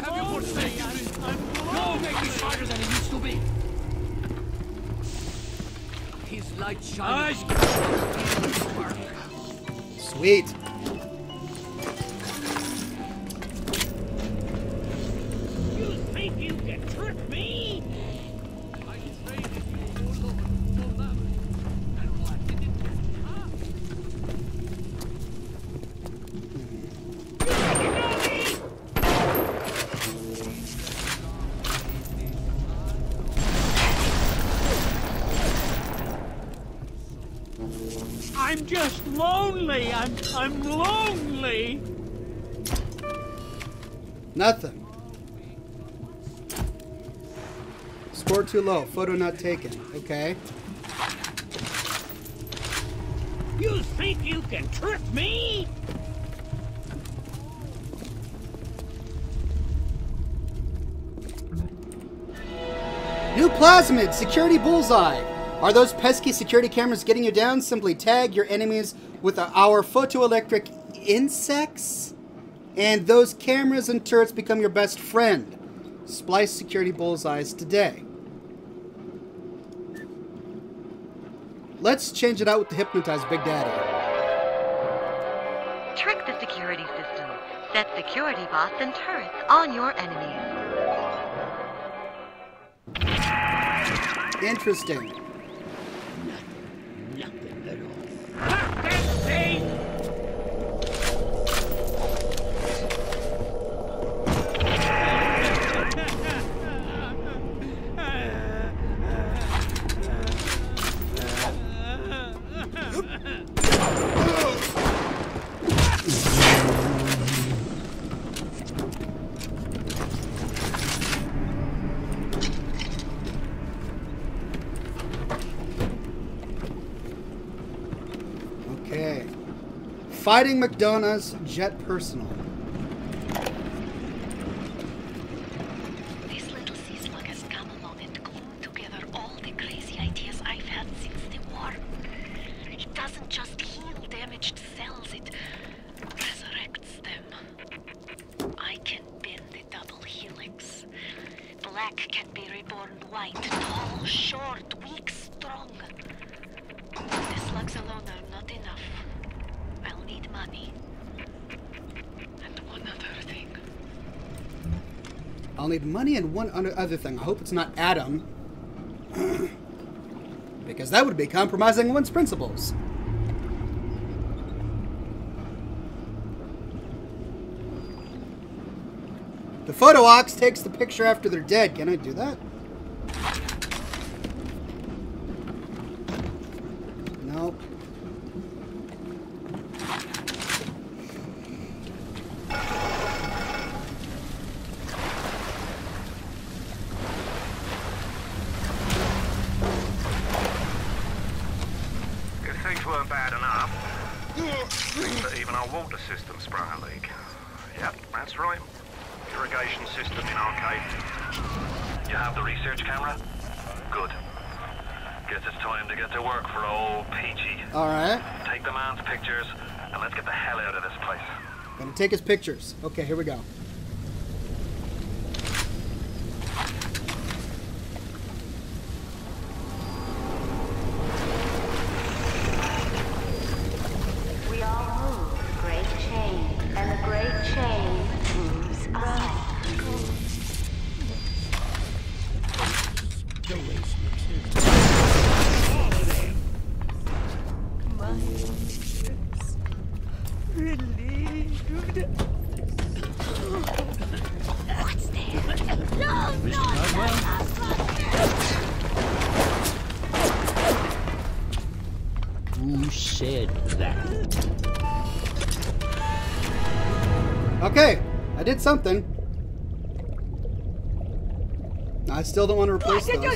Score too low. Photo not taken. Okay. You think you can trick me? New plasmid. Security bullseye. Are those pesky security cameras getting you down? Simply tag your enemies with our photoelectric insects, and those cameras and turrets become your best friend. Splice security bullseyes today. Let's change it out with the hypnotize Big Daddy. Trick the security system. Set security bots and turrets on your enemies. Interesting. Fighting McDonagh's Jet Personal. This little sea slug has come along and glued together all the crazy ideas I've had since the war. It doesn't just heal damaged cells, it resurrects them. I can bend the double helix. Black can be reborn white, tall, short, weak, strong. The slugs alone are not enough. I'll need money. And one other thing. I'll need money and one other thing. I hope it's not Adam. because that would be compromising one's principles. The photo ox takes the picture after they're dead. Can I do that? Nope. If things weren't bad enough, seems that even our water system sprung a leak. Yep, that's right. Irrigation system in arcade. You have the research camera? Good. Guess it's time to get to work for old Peachy. Alright. Take the man's pictures, and let's get the hell out of this place. Gonna take his pictures. Okay, here we go. We all move the great chain, and the great chain moves us. What's there? No, no! Who said that? Okay, I did something. I still don't want to replace those. There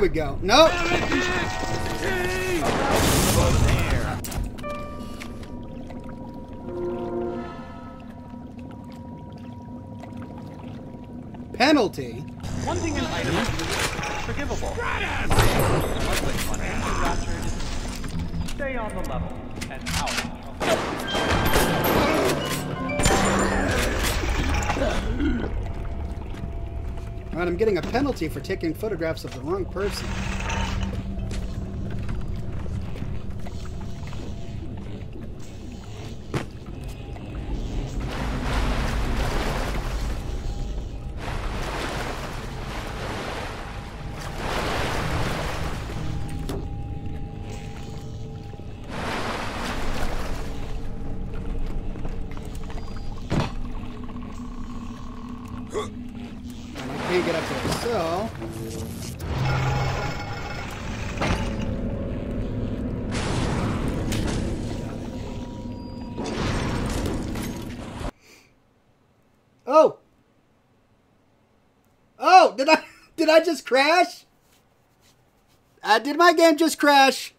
we go. Nope. Penalty for taking photographs of the wrong person. I did I just crash? Uh, did my game just crash?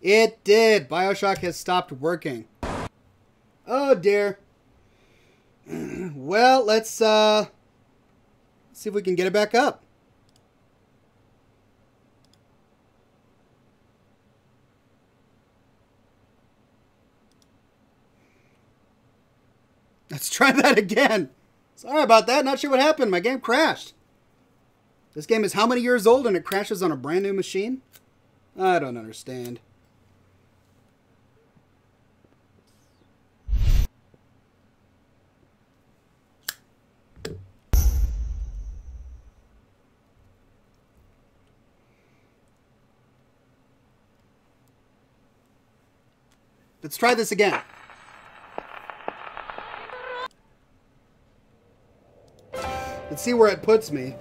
It did. Bioshock has stopped working. Oh dear. well, let's uh see if we can get it back up. Let's try that again. Sorry about that. Not sure what happened. My game crashed. This game is how many years old and it crashes on a brand new machine? I don't understand. Let's try this again. Let's see where it puts me.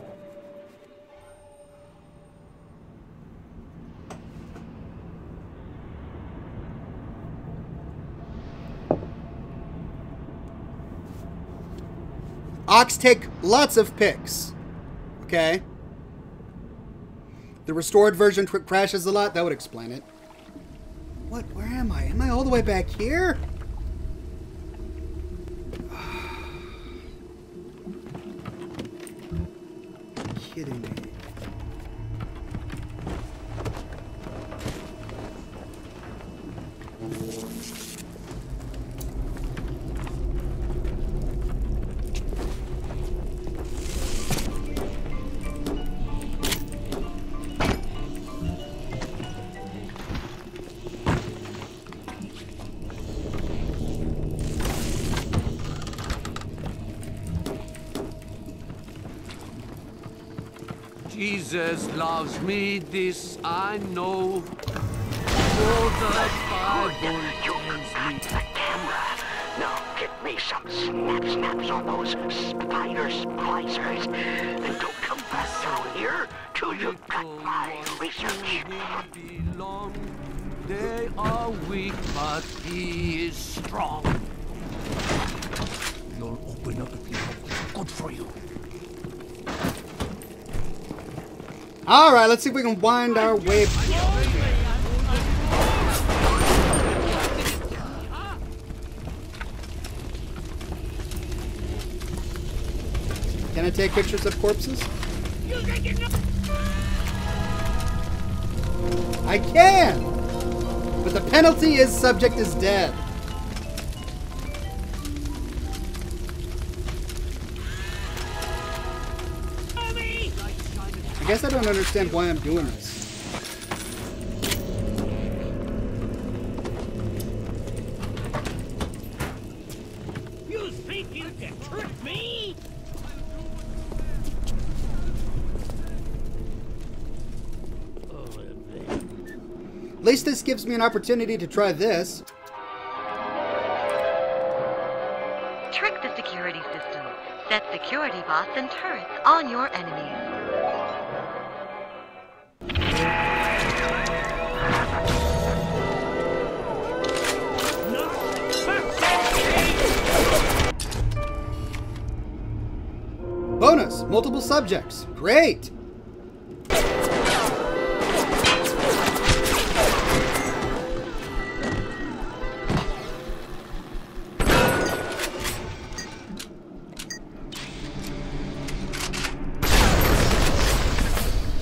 Ox take lots of picks. Okay. The restored version crashes a lot. That would explain it. What? Where am I? Am I all the way back here? Jesus loves me, this I know. For the Bible tells me. Now get me some snap snaps on those spider splicers. And don't come back down here till you've got my research. belong. They are weak, but he is strong. All right, let's see if we can wind our way. Can I take pictures of corpses? I can! But the penalty is subject is dead. Don't understand why I'm doing this. You think you can trick me? At least this gives me an opportunity to try this. Trick the security system. Set security bots and turrets on your subjects. Great!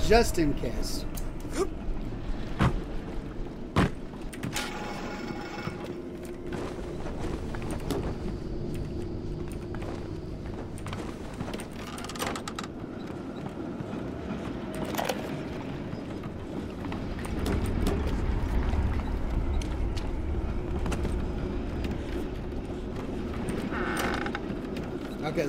Just in case. Okay,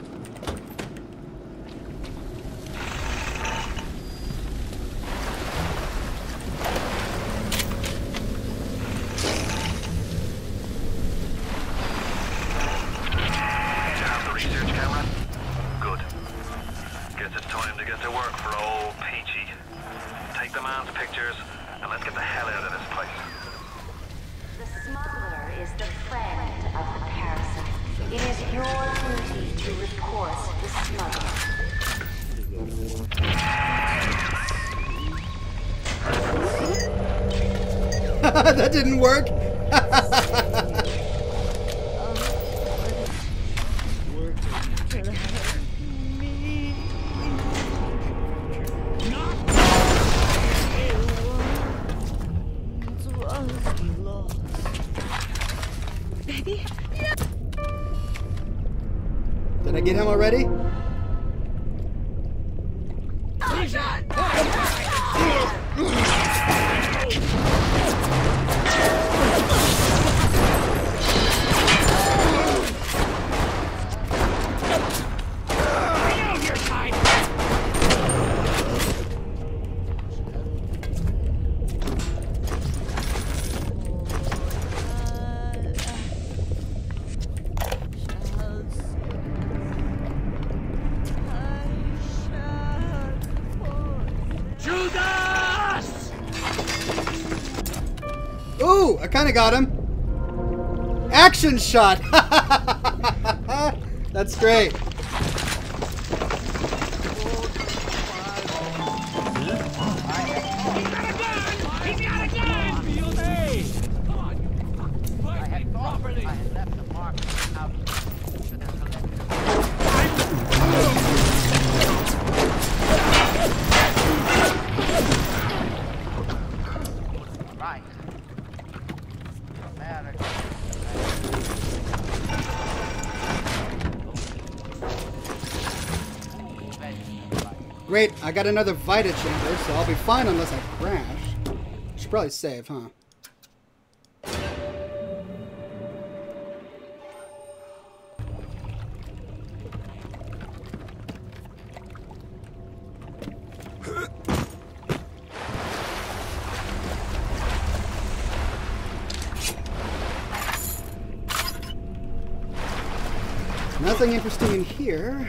Work. I got him. Action shot. That's great. Got another Vita chamber, so I'll be fine unless I crash. Should probably save, huh? Nothing interesting in here.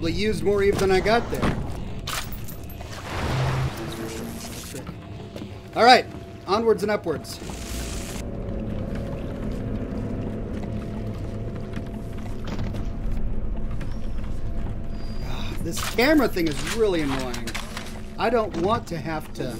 Probably used more Eve than I got there. All right, onwards and upwards. Ah, This camera thing is really annoying. I don't want to have to.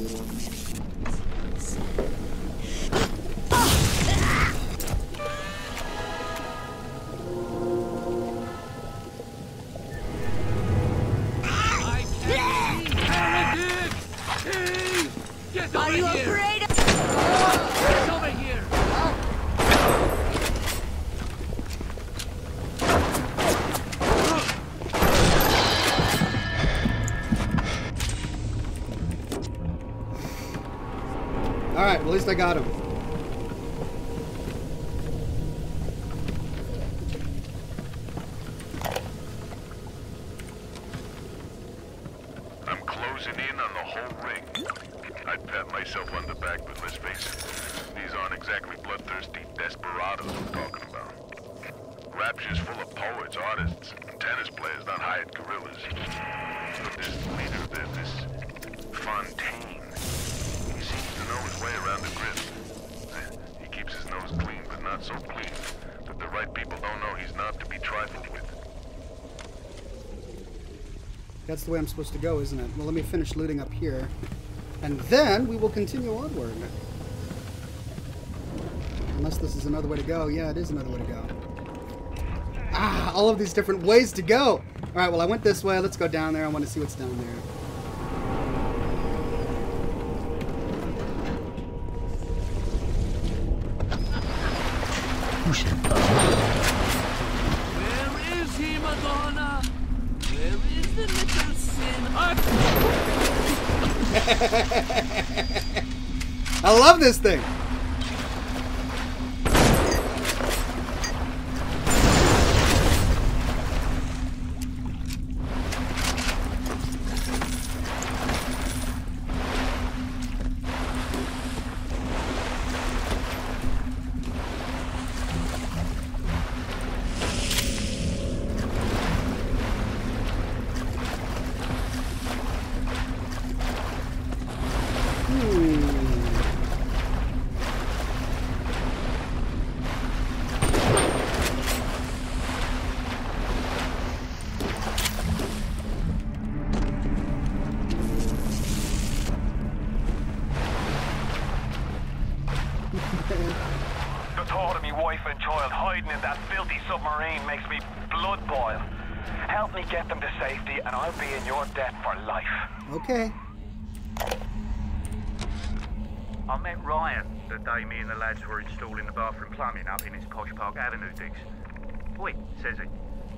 I got him. I'm closing in on the whole ring. I'd pat myself on the back, but let's face it, these aren't exactly bloodthirsty desperados we're talking about. Rapture's full of poets, artists, and tennis players, not hired gorillas. But this leader, there, this Fontaine, he seems to know his way around the grip. Eh, He keeps his nose clean, but not so clean that the right people don't know he's not to be trifled with. That's the way I'm supposed to go, isn't it? Well, let me finish looting up here. And then we will continue onward. Unless this is another way to go. Yeah, it is another way to go. Ah, all of these different ways to go. All right, well, I went this way. Let's go down there. I want to see what's down there. This thing. Okay. I met Ryan the day me and the lads were installing the bathroom plumbing up in his Posh Park Avenue digs. Oi, says he,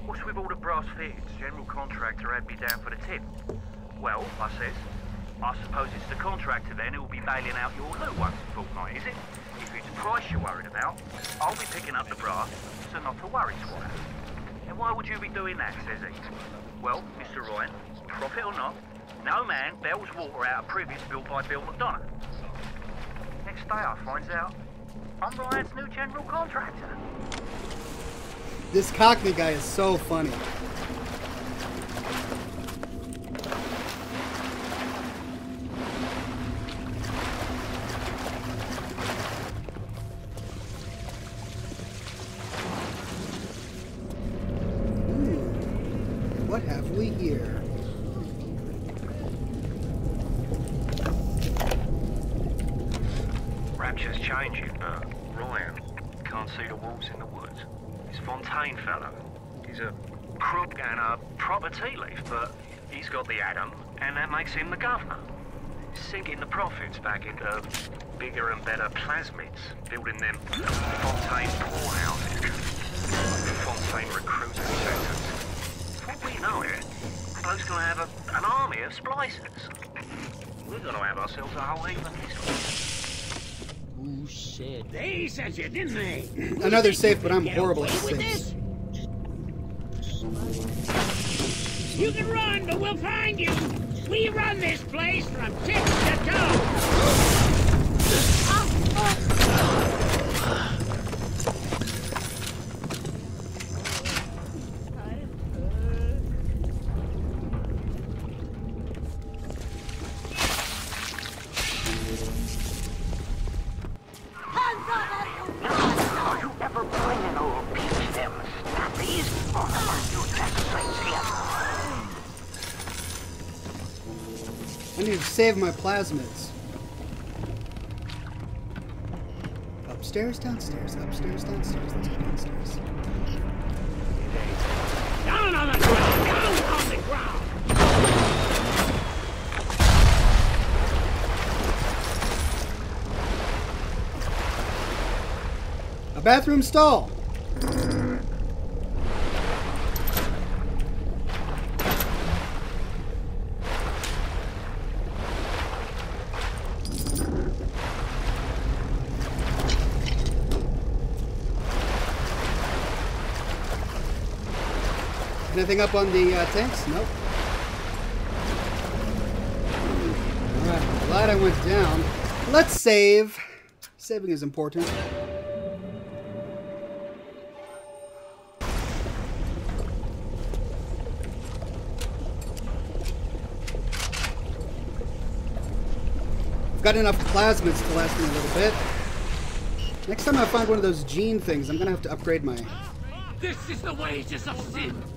what's with all the brass fittings? General contractor had me down for the tip. Well, I says, I suppose it's the contractor then who'll be bailing out your loo once a fortnight, is it? If it's price you're worried about, I'll be picking up the brass, so not to worry, Squire. And why would you be doing that, says he? Well, Mr. Ryan, profit or not, no man bails water out of privies built by Bill McDonagh. Next day I finds out I'm Ryan's new general contractor. This Cockney guy is so funny. Fellow, he's a crook and a proper tea leaf, but he's got the Adam, and that makes him the governor. Sinking the profits back into bigger and better plasmids, building them Fontaine poorhouses, Fontaine recruiting centers. What we know it, bloke's gonna have a, an army of splicers. We're gonna have ourselves a whole heap of history. Who said they sent you, didn't they? Another safe, but I'm horrible at safes. You can run, but we'll find you. We run this place from tip to toe. Ah, oh. Save my plasmids. Upstairs, downstairs, upstairs, downstairs. Let's go downstairs. Down on the ground! Down on the ground! A bathroom stall. Anything up on the uh, tanks? Nope. Alright, glad I went down. Let's save. Saving is important. I've got enough plasmids to last me a little bit. Next time I find one of those gene things, I'm gonna have to upgrade my This is the wages of sin.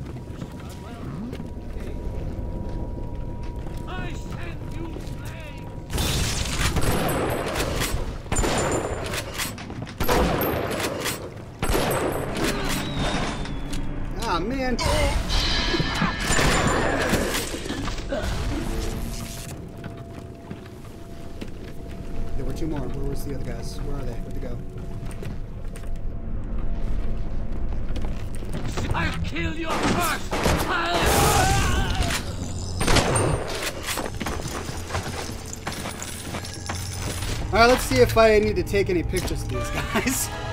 Let's see if I need to take any pictures of these guys.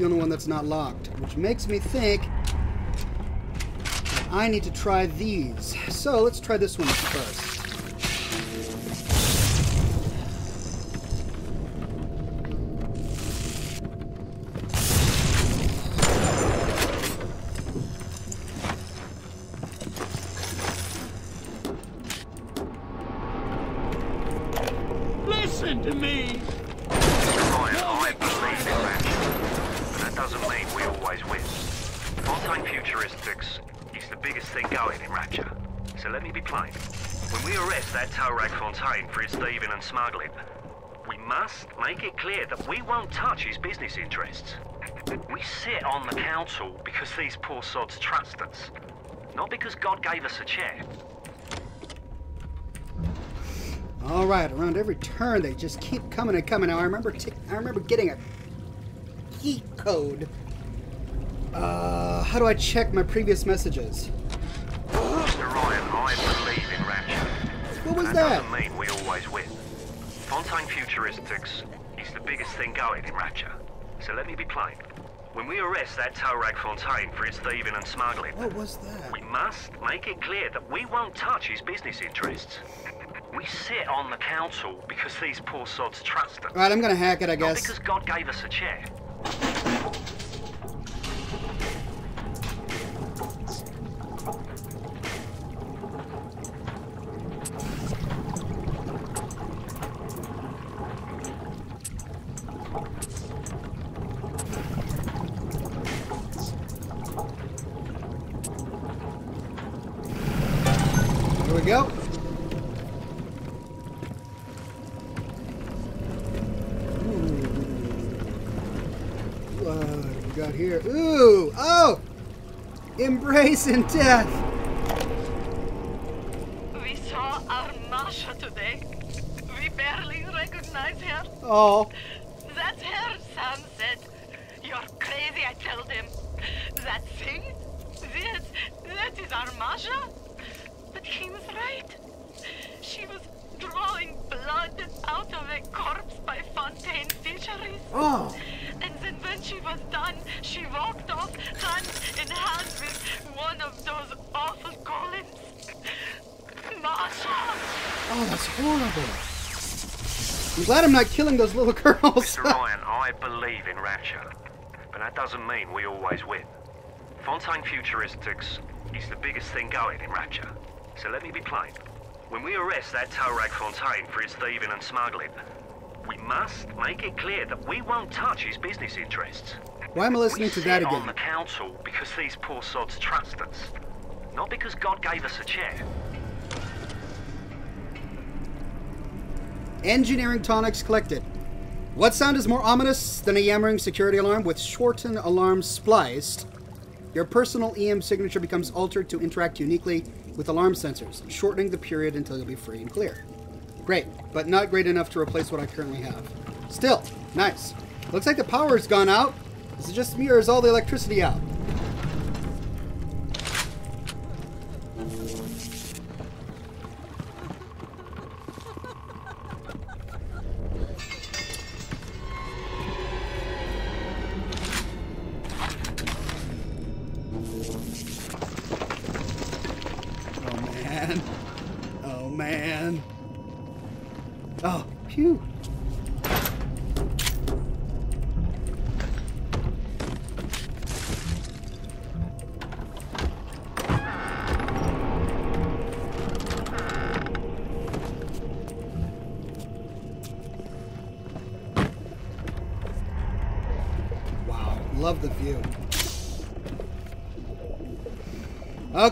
the only one that's not locked, which makes me think I need to try these. So let's try this one first. We sit on the council because these poor sods trust us, not because God gave us a chair. All right, around every turn they just keep coming and coming. Now I remember, I remember getting a key code. Uh, how do I check my previous messages? Mr. Ryan, I believe in. What was that? that? doesn't mean we always win. Fontaine Futuristics is the biggest thing going in Rapture. So let me be plain. When we arrest that Torag Fontaine for his thieving and smuggling, What was that? we must make it clear that we won't touch his business interests. We sit on the council because these poor sods trust us. Right, I'm gonna hack it, I Not guess. because God gave us a chair. Embrace in death! We saw our Masha today. We barely recognize her. Oh. That's her, Sam said. You're crazy, I told him. That thing? This, that is our Masha? But he was right. She was drawing blood out of a corpse by Fontaine Fisheries. Oh. And then when she was done, she walked off hand in with one of those awful golems. Masha! Oh, that's horrible. I'm glad I'm not killing those little girls. Mr. Ryan, I believe in Rapture, but that doesn't mean we always win. Fontaine Futuristics is the biggest thing going in Rapture. So let me be plain. When we arrest that Torag Fontaine for his thieving and smuggling, we must make it clear that we won't touch his business interests. Why am I listening we to that sit on again? the council because these poor sods trust us. Not because God gave us a chair. Engineering tonics collected. What sound is more ominous than a yammering security alarm with shortened alarm spliced? Your personal EM signature becomes altered to interact uniquely with alarm sensors, shortening the period until you'll be free and clear. Great, but not great enough to replace what I currently have. Still, nice. Looks like the power's gone out. Is it just me or is all the electricity out?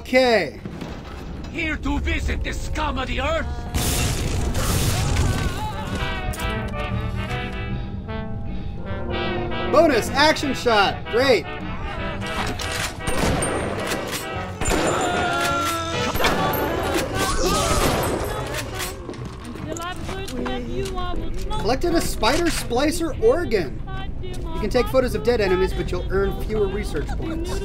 Okay. Here to visit the scum of the earth. Bonus action shot. Great. Collected a spider splicer organ. You can take photos of dead enemies, but you'll earn fewer research points.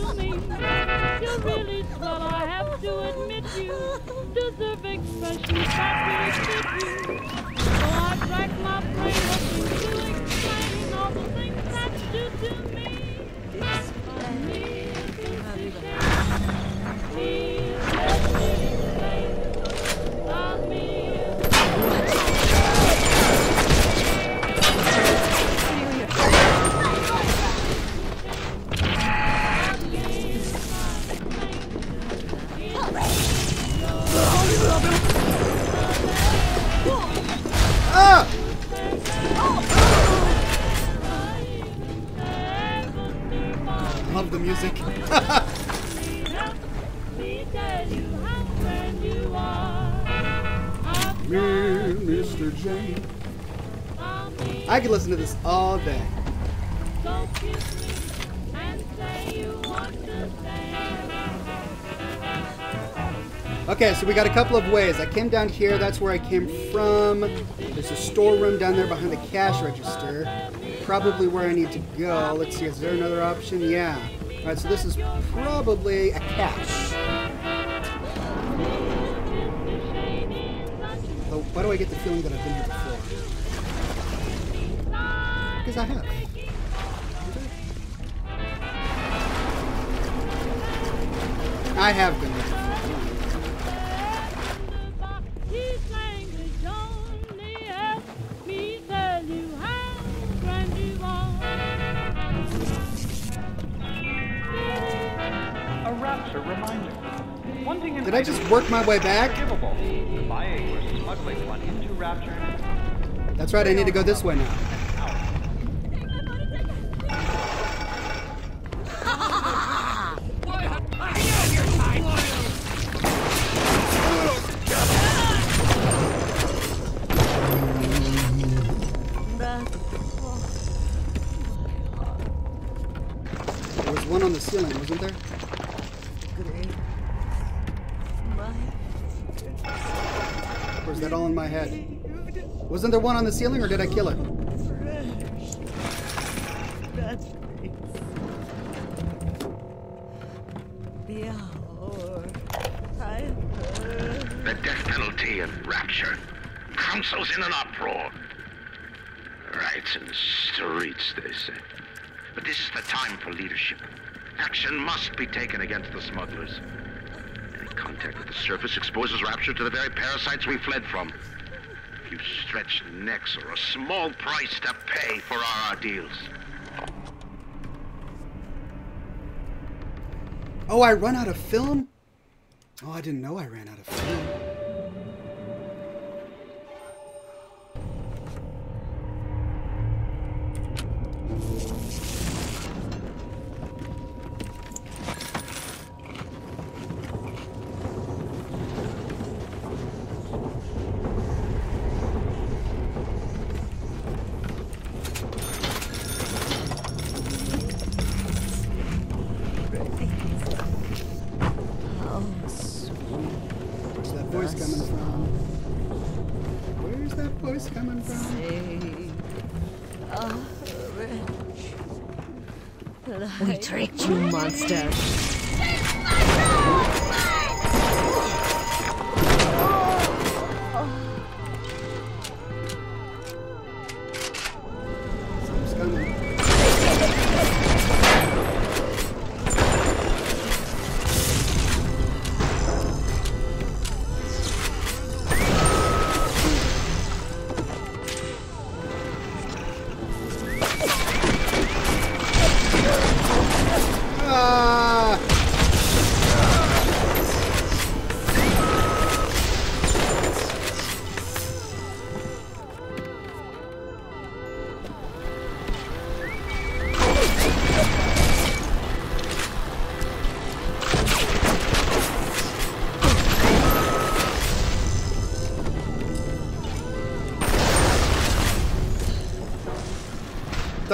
That really fit you. So I rack my brain hoping to all the things that you do to me. On me. Me, music. Mr. J. I could listen to this all day. Okay, so we got a couple of ways. I came down here, that's where I came from. There's a storeroom down there behind the cash register. Probably where I need to go. Let's see, is there another option? Yeah. Alright, so this is probably a cache. But why do I get the feeling that I've been here before? Because I have. I have been I just work my way back? Forgivable. Buying or smuggling one into rapture. That's right, I need to go this way now. Wasn't there one on the ceiling, or did I kill it? The death penalty and rapture. Council's in an uproar. Riots in the streets, they say. But this is the time for leadership. Action must be taken against the smugglers. Any contact with the surface exposes Rapture to the very parasites we fled from. You stretched necks are a small price to pay for our ordeals. Oh, I run out of film? Oh, I didn't know I ran out of film. Where's We tricked you, monster.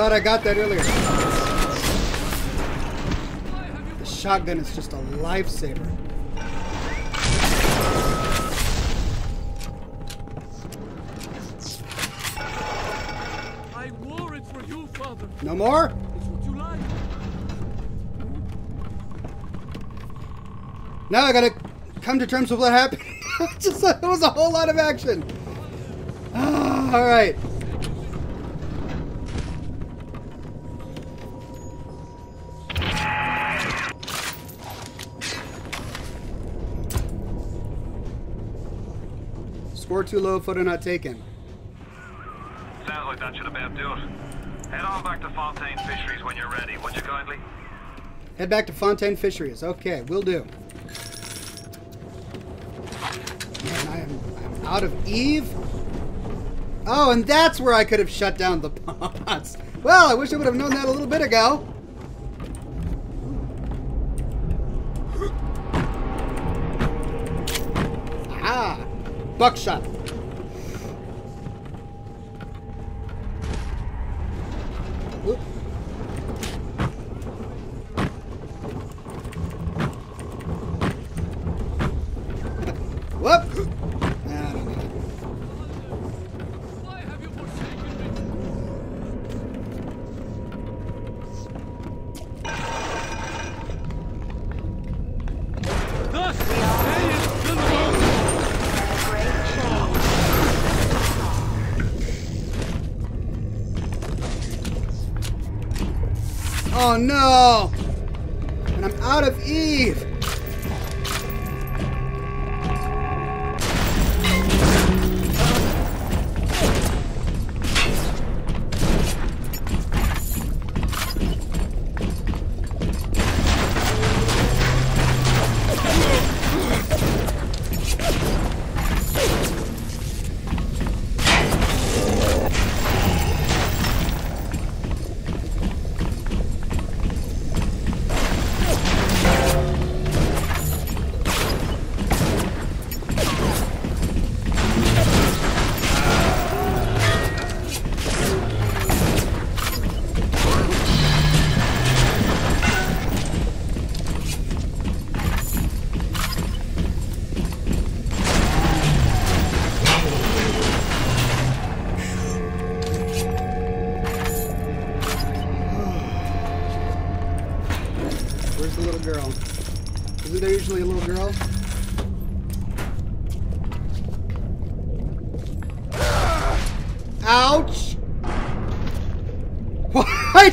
Thought I got that earlier. The shotgun is just a lifesaver. I wore it for you, Father. No more? It's what you like. Now I gotta come to terms with what happened. just it was a whole lot of action. Ah, all right. Score too low, photo not taken. Sounds like that should about do it. Head on back to Fontaine Fisheries when you're ready, would you kindly? Head back to Fontaine Fisheries. Okay, we will do. Man, I am I'm out of Eve. Oh, and that's where I could have shut down the pots. Well, I wish I would have known that a little bit ago. Ah, buckshot.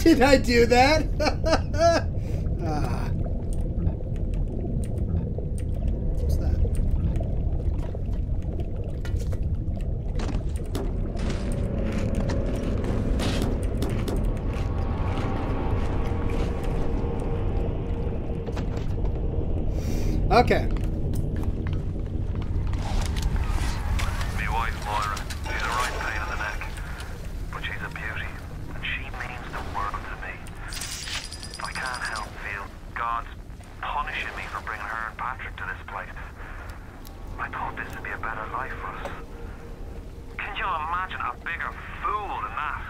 did I do that? ah. What's that? Okay. Me wife, Moira, she's a right pain in the neck. But she's a beauty, and she means the world to me. I can't help feel God's punishing me for bringing her and Patrick to this place. I thought this would be a better life for us. Can you imagine a bigger fool than that?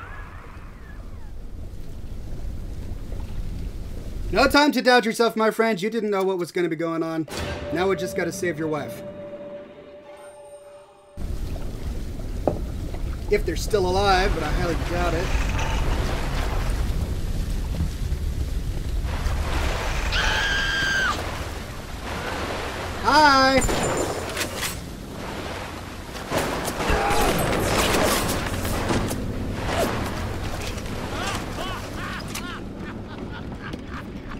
No time to doubt yourself, my friends. You didn't know what was going to be going on. Now we just got to save your wife. If they're still alive, but I highly doubt it. Hi!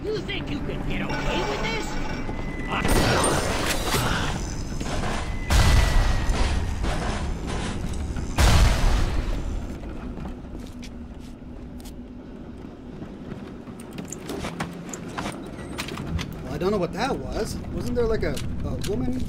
You think you can get away with this? Well, I don't know what that was. Wasn't there like a, a woman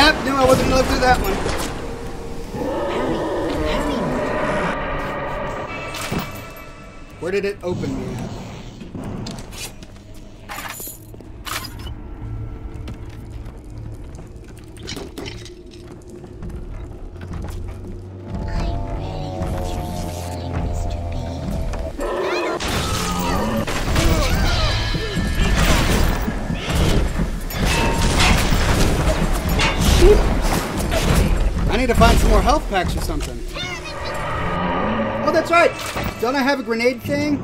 Yep, knew I wasn't gonna live through that one. Where did it open me at? Packs or something. Oh, that's right. Don't I have a grenade thing?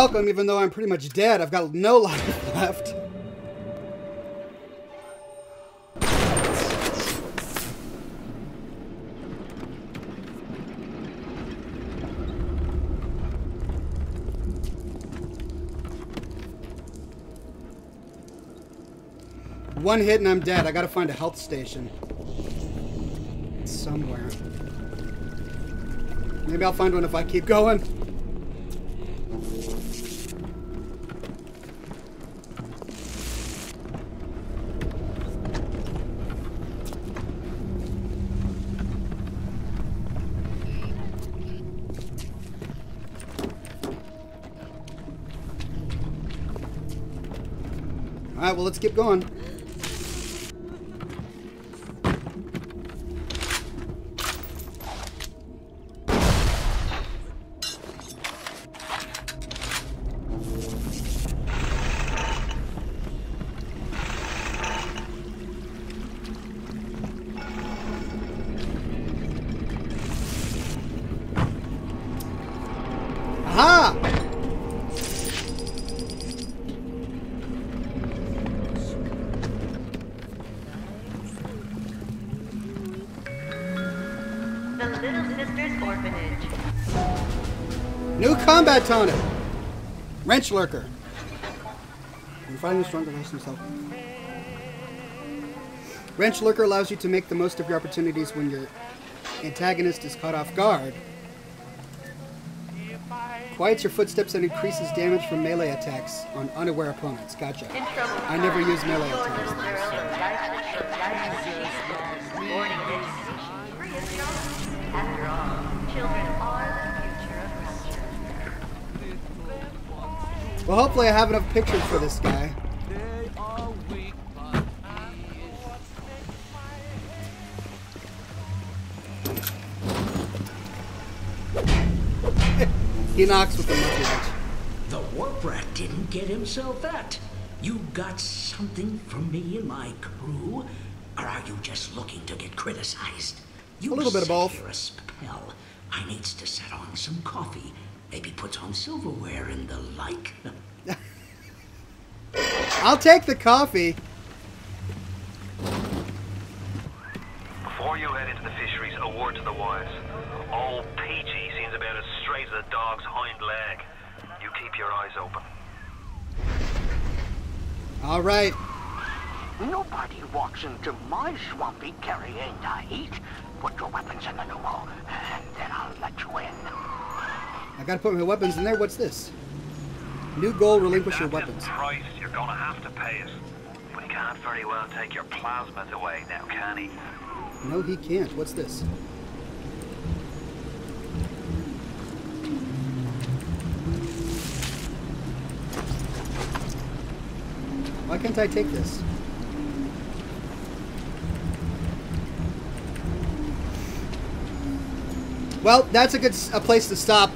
Welcome, even though I'm pretty much dead. I've got no life left. One hit and I'm dead. I gotta find a health station. Somewhere. Maybe I'll find one if I keep going. Let's keep going. Combat tonic. Wrench lurker. When fighting a stronger of yourself. Wrench lurker allows you to make the most of your opportunities when you're antagonist is caught off guard. Quiets your footsteps and increases damage from melee attacks on unaware opponents. Gotcha. I never use melee attacks. Well, hopefully I have enough pictures for this guy. he knocks with the monkey wrench. The wharf rat didn't get himself that. You got something from me and my crew? Or are you just looking to get criticized? You A little bit of both. a spell. I needs to set on some coffee. Maybe put on silverware and the like. I'll take the coffee. Before you head into the fisheries, a word to the wise. Old Peachy seems about as straight as a dog's hind leg. You keep your eyes open. All right. Nobody walks into my swampy carrying to eat. Put your weapons in the pneumo, and then I'll let you in. I gotta put my weapons in there. What's this? New goal, relinquish your weapons. price. You're gonna have to pay. But he can't very well take your plasmids away now, can he? No, he can't. What's this? Why can't I take this? Well, that's a good a place to stop.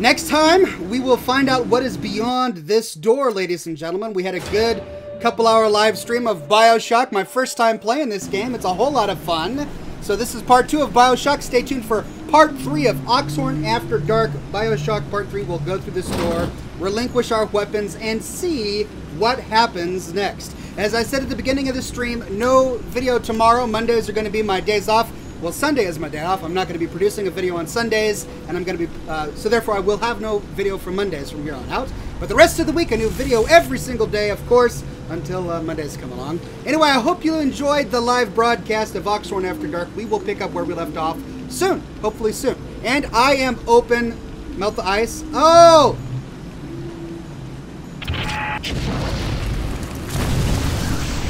Next time, we will find out what is beyond this door, ladies and gentlemen. We had a good couple hour live stream of Bioshock, my first time playing this game. It's a whole lot of fun. So, this is part two of Bioshock. Stay tuned for part three of Oxhorn After Dark. Bioshock Part three will go through this door, relinquish our weapons, and see what happens next. As I said at the beginning of the stream, no video tomorrow. Mondays are going to be my days off. Well, Sunday is my day off. I'm not going to be producing a video on Sundays, and I'm going to be uh, so therefore I will have no video for Mondays from here on out. But the rest of the week, a new video every single day, of course, until uh, Mondays come along. Anyway, I hope you enjoyed the live broadcast of Oxhorn After Dark. We will pick up where we left off soon, hopefully soon. And I am open. Melt the ice. Oh,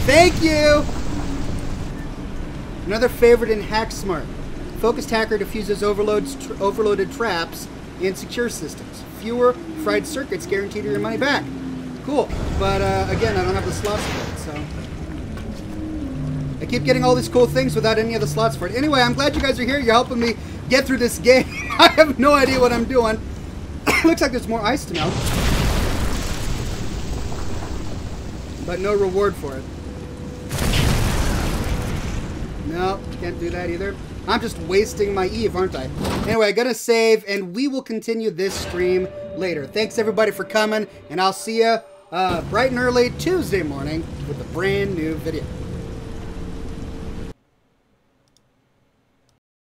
Thank you! Another favorite in Hack Smart. Focused hacker diffuses overloads, tr- overloaded traps and secure systems. Fewer fried circuits guaranteed your money back. Cool. But uh, again, I don't have the slots for it, so. I keep getting all these cool things without any of the slots for it. Anyway, I'm glad you guys are here. You're helping me get through this game. I have no idea what I'm doing. Looks like there's more ice to melt. But no reward for it. No, can't do that either. I'm just wasting my Eve, aren't I? Anyway, gonna save, and we will continue this stream later. Thanks everybody for coming, and I'll see you uh, bright and early Tuesday morning with a brand new video.